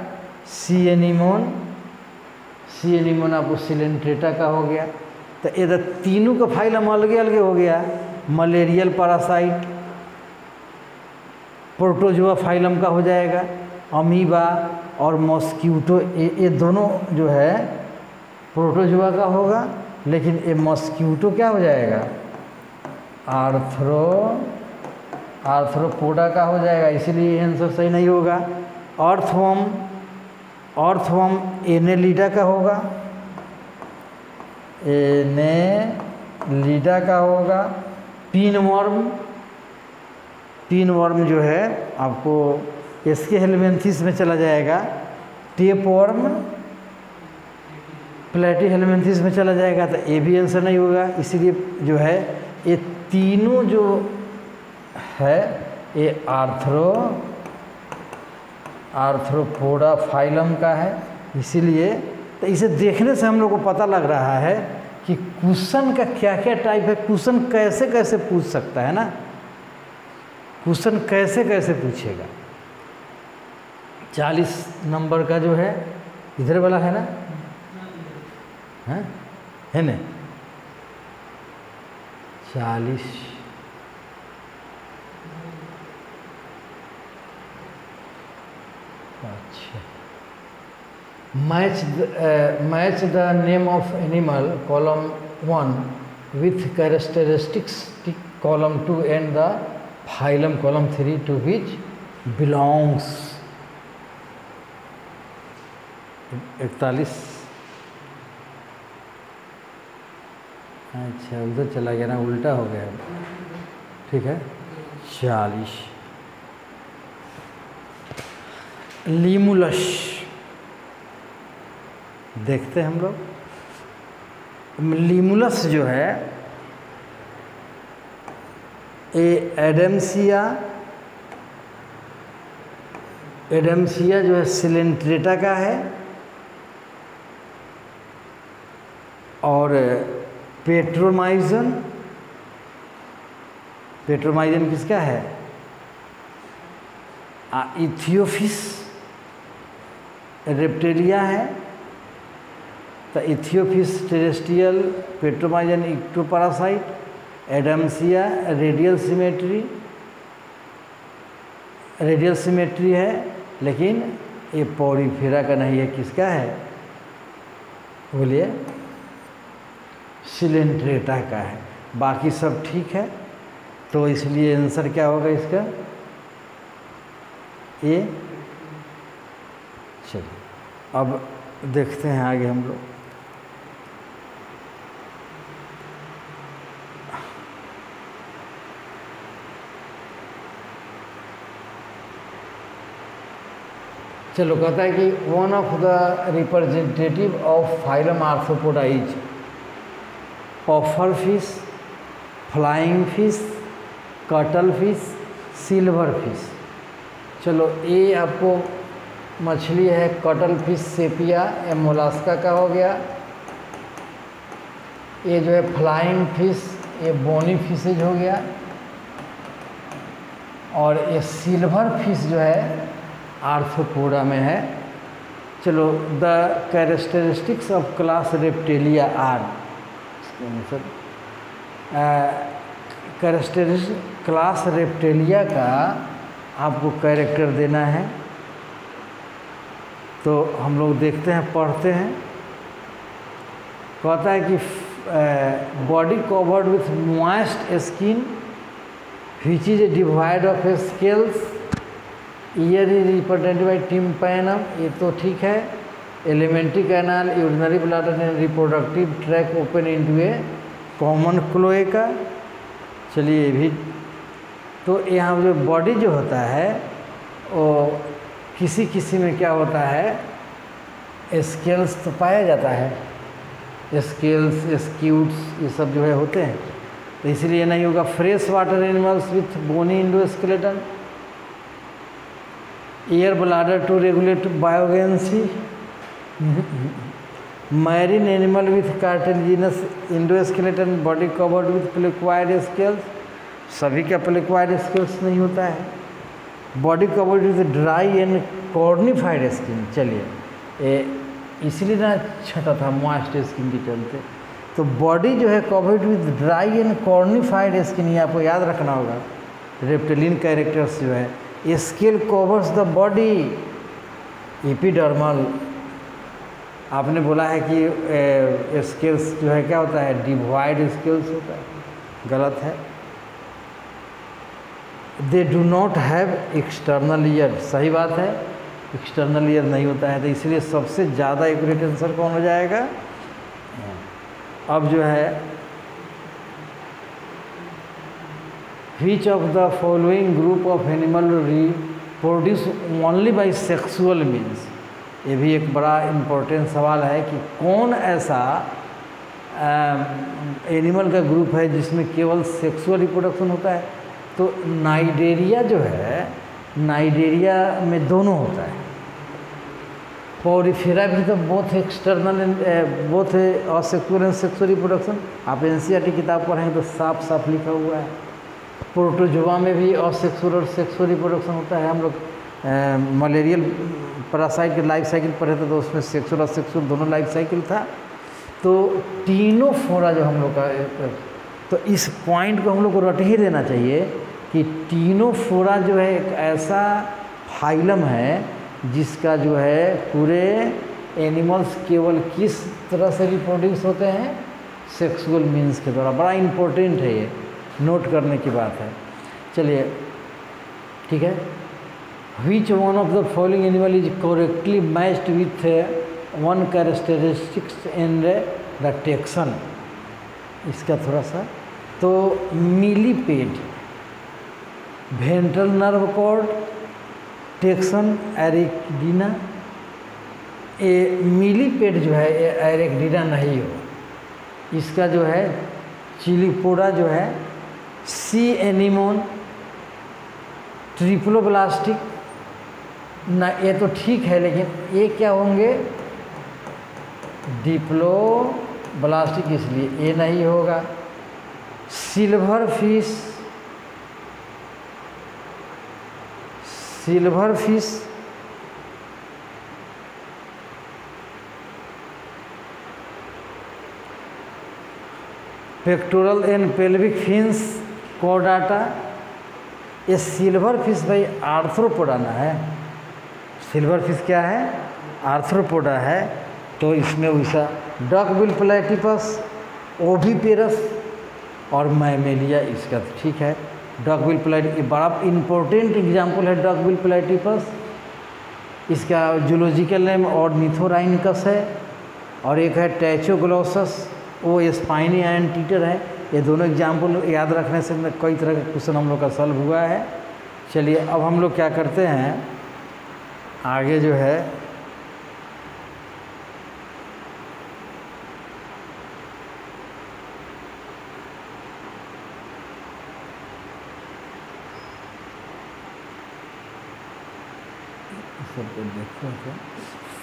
सी एनिमोन सी एनिमोन आपको सिलेंट्रेटा का हो गया। तो ये तीनों का फाइलम अलगे अलगे हो गया। मलेरियल, पैरासाइट प्रोटोजुआ फाइलम का हो जाएगा अमीबा और मॉस्क्यूटो ये ये दोनों जो है प्रोटोजुआ का होगा, लेकिन ये मॉस्क्यूटो क्या हो जाएगा? आर्थ्रो आर्थ्रोपोडा का हो जाएगा, इसीलिए आंसर सही नहीं होगा। अर्थवम अर्थवम एनेलिडा का होगा। एनेलिडा का होगा। पिन पिन वर्म जो है, आपको इसके हेलमेंथिस में चला जाएगा। टेप वर्म प्लेटी हेलमेंथिस में चला जाएगा तो ए भी आंसर नहीं होगा। इसीलिए जो है, ये तीनों जो है, ये आर्थ्रो आर्थ्रोपोडा फाइलम का है। इसीलिए तो इसे देखने से हम लोग को पता लग रहा है कि क्वेश्चन का क्या क्या टाइप है क्वेश्चन कैसे कैसे पूछ सकता है ना? क्वेश्चन कैसे कैसे पूछेगा? चालीस नंबर का जो है इधर वाला है ना? है, है ना? चालीस। अच्छा। Match match the name of animal column one with characteristics column two and the phylum column three to which belongs. इकतालीस। अच्छा उधर चला गया ना, उल्टा हो गया। ठीक है? चालीस। लीमुलस। देखते हैं हम लोग। लीमुलस जो है ए एडमसिया एडमसिया जो है सिलेंट्रेटा का है। और पेट्रोमाइजन पेट्रोमाइजन किसका है? इथियोफिस रेप्टेलिया है। तो Ichthyophis terrestrial Petromyzon ectoparasite Adamsia, radial symmetry radial symmetry है, लेकिन ये पौरीफेरा का नहीं है, किसका है? बोलिए सिलेंट्रेटा का है। बाकी सब ठीक है तो इसलिए आंसर क्या होगा इसका? ए, चलिए, अब देखते हैं आगे हम लोग। चलो कहता है कि one of the representative of phylum Arthropoda is puffer fish flying fish cuttle fish silver fish चलो, ये आपको मछली है कटल फ़िश सेपिया या मोलास्का का हो गया। ये जो है फ्लाइंग फ़िश ये बोनी फिशेज हो गया। और ये सिल्वर फ़िश जो है आर्थोपोडा में है। चलो the characteristics of class Reptilia are मतलब कैरेक्टरिस्टिक क्लास रेप्टेलिया का आपको कैरेक्टर देना है। तो हम लोग देखते हैं, पढ़ते हैं। कहता है कि body covered with moist skin which is a devoid of scales ear is represented by tympanum ये तो ठीक है। Alimentary canal urinary bladder and reproductive tract open into a common cloaca का। चलिए ये भी। तो यहाँ जो बॉडी जो होता है, वो किसी किसी में क्या होता है? स्केल्स तो पाया जाता है। स्केल्स स्क्यूट्स ये सब जो है होते हैं। तो इसलिए नहीं होगा। Fresh water animals with bony endoskeleton air bladder to regulate buoyancy marine animal with cartilaginous endoskeleton body covered with placoid scales सभी का प्लिक्वाइड स्केल्स नहीं होता है। Body covered with dry and cornified skin चलिए। इसलिए ना छटा था मॉइस्ट स्किन के चलते। तो बॉडी जो है covered with dry and cornified skin ये आपको याद रखना होगा। रेप्टेलिन कैरेक्टर्स जो है scale covers the body epidermal आपने बोला है कि स्किल्स जो है, क्या होता है? डिवाइड स्किल्स होता है। गलत है। They do not have external ear सही बात है। एक्सटर्नल ईयर नहीं होता है तो इसलिए सबसे ज़्यादा एक्यूरेट आंसर कौन हो जाएगा? अब जो है which of the following group of animal reproduce only by sexual means? ये भी एक बड़ा इम्पोर्टेंट सवाल है कि कौन ऐसा एनिमल का ग्रुप है जिसमें केवल सेक्सुअल रिप्रोडक्शन होता है? तो नाइडेरिया जो है, नाइडेरिया में दोनों होता है। पॉरीफेरा भी तो बहुत एक्सटर्नल बहुत asexual and sexual reproduction आप एन सी किताब पढ़ेंगे तो साफ़ साफ़ लिखा हुआ है। प्रोटोजुआ में भी और सेक्सुअल और सेक्सुअल रिप्रोडक्शन होता है। हम लोग मलेरियल पैरासाइट के लाइफ साइकिल पढ़े थे तो उसमें सेक्सुअल और सेक्सुअल दोनों लाइफ साइकिल था। तो तीनों फोरा जो हम लोग का तो इस पॉइंट को हम लोग को रट ही देना चाहिए कि तीनों फोरा जो है एक ऐसा फाइलम है जिसका जो है पूरे एनिमल्स केवल किस तरह से रिप्रोड्यूस होते हैं? सेक्सुअल मीन्स के द्वारा। बड़ा इम्पोर्टेंट है ये। नोट करने की बात है। चलिए, ठीक है? Which one of the following animal is correctly matched with one characteristics in the taxon इसका थोड़ा सा। तो millipede ventral nerve cord taxon एरिकडीना a millipede जो है एरिकडीना नहीं हो इसका जो है, चिलीपोडा जो है सी एनिमोन ट्रिप्लोब्लास्टिक ना, ये तो ठीक है, लेकिन ये क्या होंगे? डिप्लो ब्लास्टिक इसलिए ये नहीं होगा। Silver fish silver fish pectoral and pelvic fins कोडाटा, ये सिल्वर फ़िश भाई आर्थ्रोपोडा ना है। सिल्वर फ़िश क्या है? आर्थ्रोपोडा है। तो इसमें वैसा डक बिल प्लेटिपस ओवीपेरस और मैमेलिया इसका तो ठीक है। डक बिल प्लेट बड़ा इम्पोर्टेंट एग्ज़ाम्पल है डक बिल प्लेटिपस। इसका जूलॉजिकल नेम और निथोराइनकस है। और एक है टैचोग्लोसस वो स्पाइनी एंड टीटर है। ये दोनों एग्ज़ाम्पल याद रखने से कई तरह का क्वेश्चन हम लोग का सॉल्व हुआ है। चलिए, अब हम लोग क्या करते हैं? आगे जो है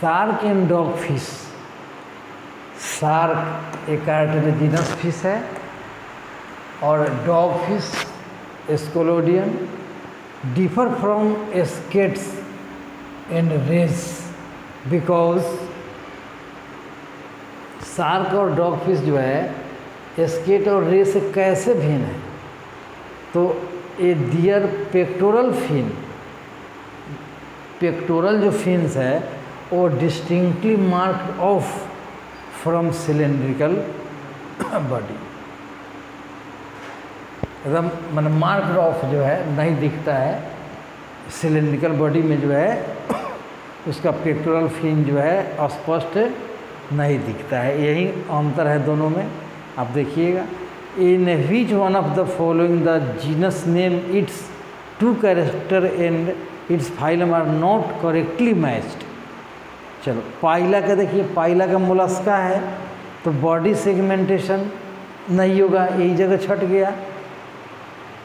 shark and dog fish shark एक कार्टिलेजिनस फ़िश है। और dog fish differ from skates and rays because shark और डॉग फ़िश जो है स्केट और रे से कैसे भिन्न है? तो a their pectoral fin pectoral जो फिन्स है, वो distinctly mark off from cylindrical body एकदम मन मार्क ऑफ़ जो है, नहीं दिखता है। सिलेंड्रिकल बॉडी में जो है, उसका पेक्टोरल फिन जो है स्पष्ट नहीं दिखता है। यही अंतर है दोनों में। आप देखिएगा। In which one of the following the genus name its two character and its phylum are not correctly matched चलो, पाइला का देखिए, पाइला का मुलस्का है तो बॉडी सेगमेंटेशन नहीं होगा, यही जगह छट गया।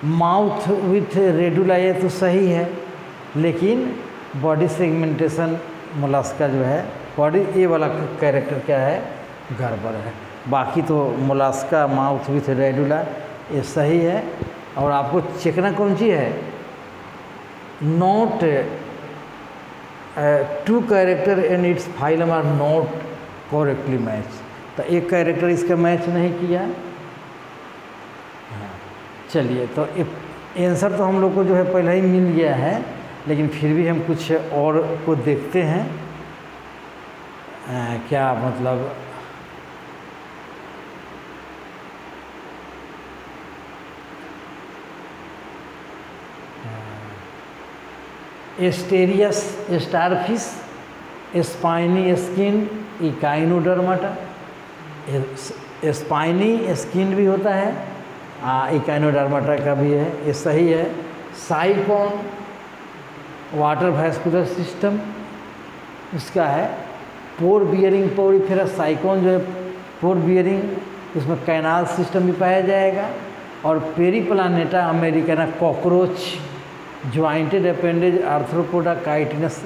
माउथ विथ रेडुला ये तो सही है, लेकिन बॉडी सेगमेंटेशन मुलास्का जो है, बॉडी ए वाला कैरेक्टर क्या है, गड़बड़ है। बाकी तो मुलास्का, माउथ विथ रेडुला ये सही है। और आपको चेकना कौन सी है? Not two character and its phylum are not correctly match तो एक कैरेक्टर इसका मैच नहीं किया चलिए तो आंसर तो हम लोग को जो है पहले ही मिल गया है लेकिन फिर भी हम कुछ और को देखते हैं। आ, क्या मतलब? Asterias starfish spiny skin Echinodermata spiny skin भी होता है। इकाइनोडर्माटा का भी है, ये सही है। साइकॉन वाटर वैस्कुलर सिस्टम इसका है। पोर बियरिंग पोरीफेरस साइकॉन जो है पोर बियरिंग इसमें कैनाल सिस्टम भी पाया जाएगा। और peri Periplaneta americana cockroach jointed appendage Arthropoda chitinous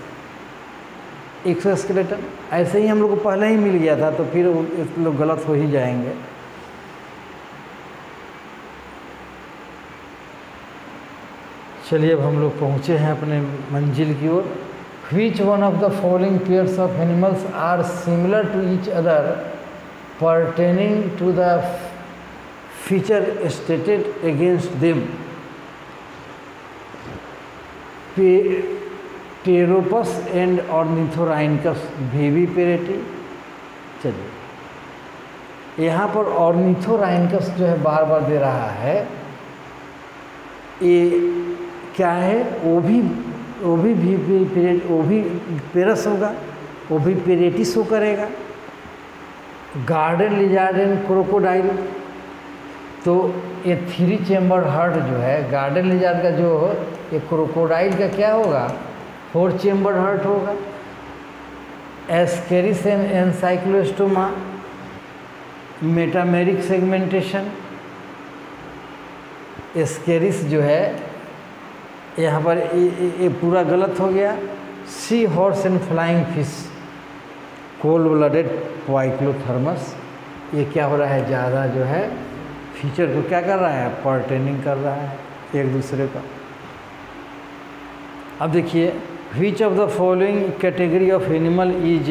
exoskeleton ऐसे ही हम लोग को पहले ही मिल गया था तो फिर लोग गलत हो ही जाएँगे। चलिए अब हम लोग पहुँचे हैं अपने मंजिल की ओर। Which one of the following pairs of animals are similar to each other pertaining to the feature stated against them Pteropus Pteropus and Ornithorhynchus viviparity चलिए। यहाँ पर ऑर्निथोराइनकस जो है बार बार दे रहा है, ये क्या है? वो भी वो भी भी वो भी पेरस होगा, वो भी पेरेटिस हो करेगा गार्डन लिजार्ड एंड क्रोकोडाइल तो ये थ्री चेम्बर हर्ट जो है गार्डन लिजार्ड का जो ये क्रोकोडाइल का क्या होगा? फोर चेम्बर हर्ट होगा। Ascaris Ancylostoma metameric segmentation Ascaris जो है यहाँ पर ये पूरा गलत हो गया। Sea horse and flying fish cold blooded poikilothermous ये क्या हो रहा है? ज़्यादा जो है फीचर को क्या कर रहा है? पर्टेनिंग कर रहा है एक दूसरे का। अब देखिए which of the following category of animal is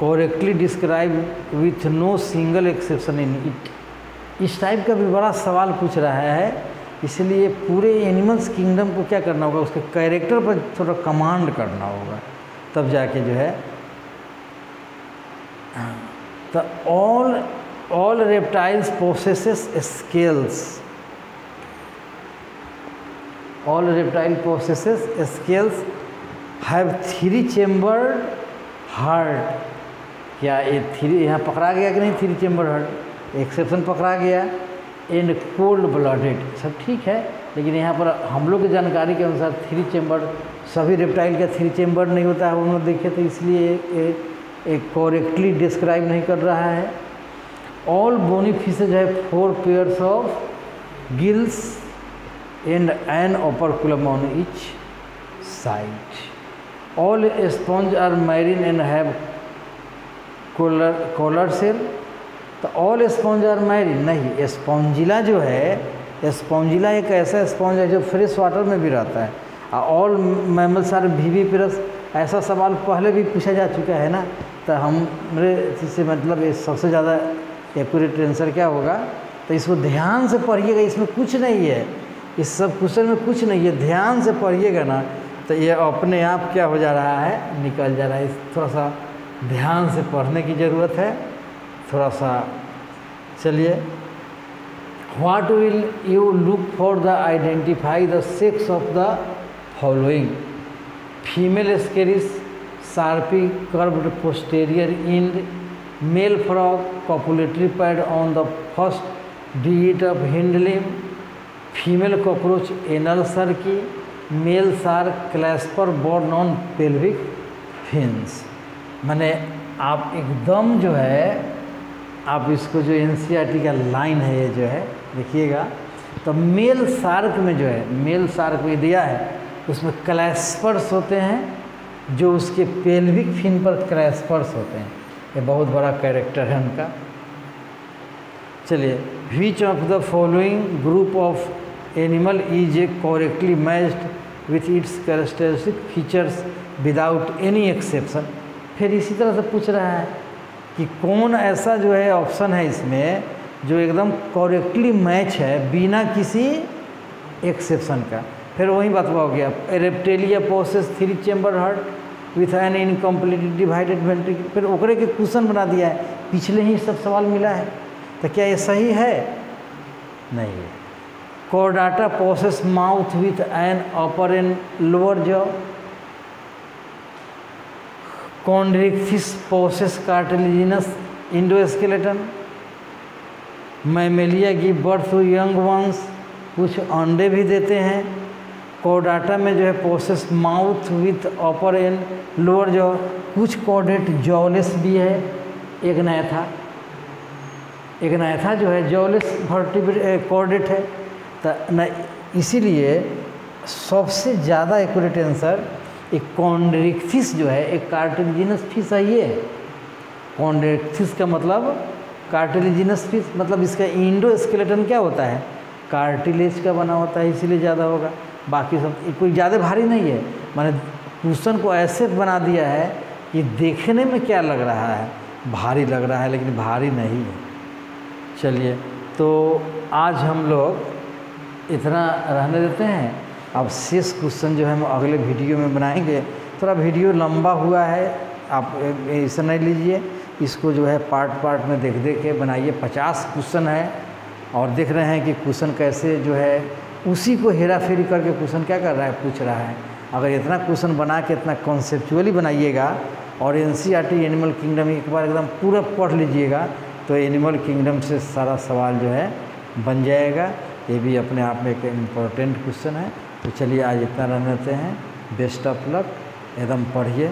correctly describe with no single exception in it इस टाइप का भी बड़ा सवाल पूछ रहा है। इसलिए पूरे एनिमल्स किंगडम को क्या करना होगा, उसके कैरेक्टर पर थोड़ा कमांड करना होगा। तब जाके जो है the all all reptiles processes scales all reptile processes scales have three chambered heart क्या ये थ्री यहाँ पकड़ा गया कि नहीं थ्री चेम्बर हार्ट एक्सेप्शन पकड़ा गया। एंड कोल्ड ब्लडेड सब ठीक है लेकिन यहाँ पर हम लोग की जानकारी के अनुसार थ्री चेम्बर सभी रेप्टाइल का थ्री चेम्बर नहीं होता है उन्होंने देखे तो इसलिए करेक्टली डिस्क्राइब नहीं कर रहा है ऑल बोनी फिशेज है four pairs of gills and an operculum on each side. All sponges are marine and have collar, collar cell. तो ऑल स्पॉन्ज आर मैरिन नहीं स्पॉन्जिला जो है स्पॉन्जिला एक ऐसा स्पॉन्ज है जो फ्रेश वाटर में भी रहता है। और ऑल मैमल्स आर भी पिरस ऐसा सवाल पहले भी पूछा जा चुका है ना? तो हमरे से मतलब सबसे ज़्यादा एक्यूरेट आंसर क्या होगा? तो इसको ध्यान से पढ़िएगा, इसमें कुछ नहीं है। इस सब क्वेश्चन में कुछ नहीं है। ध्यान से पढ़िएगा ना तो ये अपने आप क्या हो जा रहा है? निकल जा रहा है। थोड़ा सा ध्यान से पढ़ने की ज़रूरत है। थोड़ा सा चलिए। What will you look for the identify the sex of the following female Ascaris sharply curved posterior end male frog copulatory pad on the first digit of hindlimb female cockroach anal cerci male shark clasper borne on pelvic fins मैंने आप एकदम जो है आप इसको जो एन e का लाइन है ये जो है, देखिएगा तो मेल सार्क में जो है, मेल सार्क में दिया है, उसमें क्लैस्पर्स होते हैं, जो उसके पेल्विक फिन पर क्लैस्पर्स होते हैं। ये बहुत बड़ा कैरेक्टर है उनका। चलिए which of the following group of animal is a correctly matched with its characteristic features without any exception फिर इसी तरह से पूछ रहा है। कि कौन ऐसा जो है ऑप्शन है इसमें जो एकदम करेक्टली मैच है, बिना किसी एक्सेप्शन का। फिर वही बतवा हो गया Reptilia possess three chamber heart with an incomplete divided ventricle फिर ओकरे के क्वेश्चन बना दिया है। पिछले ही सब सवाल मिला है। तो क्या ये सही है? नहीं है। कोडाटा possess mouth with an upper and lower jaw Chondrichthyes possess cartilaginous endoskeleton Mammalia की बर्थ टू यंग वंस कुछ अंडे भी देते हैं। कोडाटा में जो है possess mouth with upper and lower जो कुछ कोडेट जॉलेस भी है। एक नया था। एक नया था जो है जॉलेस वर्टिब्रेट कोडेट है। तो न, इसीलिए सबसे ज़्यादा एक्यूरेट आंसर एक कॉन्ड्रिक्थिस जो है, एक कार्टिलिजिनस फ़िश है ये। कॉन्ड्रिक्थिस का मतलब कार्टिलिजिनस फ़िश मतलब इसका इंडो स्केलेटन क्या होता है? कार्टिलेज का बना होता है, इसीलिए ज़्यादा होगा। बाकी सब कोई ज़्यादा भारी नहीं है। मैंने क्वेश्चन को ऐसे बना दिया है कि देखने में क्या लग रहा है? भारी लग रहा है, लेकिन भारी नहीं है। चलिए तो आज हम लोग इतना रहने देते हैं। अब शेष क्वेश्चन जो है हम अगले वीडियो में बनाएँगे। थोड़ा वीडियो लंबा हुआ है, आप ऐसा नहीं लीजिए। इसको जो है पार्ट पार्ट में देख देख के बनाइए। पचास क्वेश्चन है और देख रहे हैं कि क्वेश्चन कैसे जो है, उसी को हेरा फेरी करके क्वेश्चन क्या कर रहा है, पूछ रहा है। अगर इतना क्वेश्चन बना के इतना कॉन्सेप्चुअली बनाइएगा और एन एनिमल किंगडम एक बार एकदम पूरा पढ़ लीजिएगा तो एनिमल किंगडम से सारा सवाल जो है बन जाएगा। ये भी अपने आप में एक इम्पोर्टेंट क्वेश्चन है। तो चलिए आज इतना रहने देते हैं। बेस्ट ऑफ़ लक एकदम पढ़िए।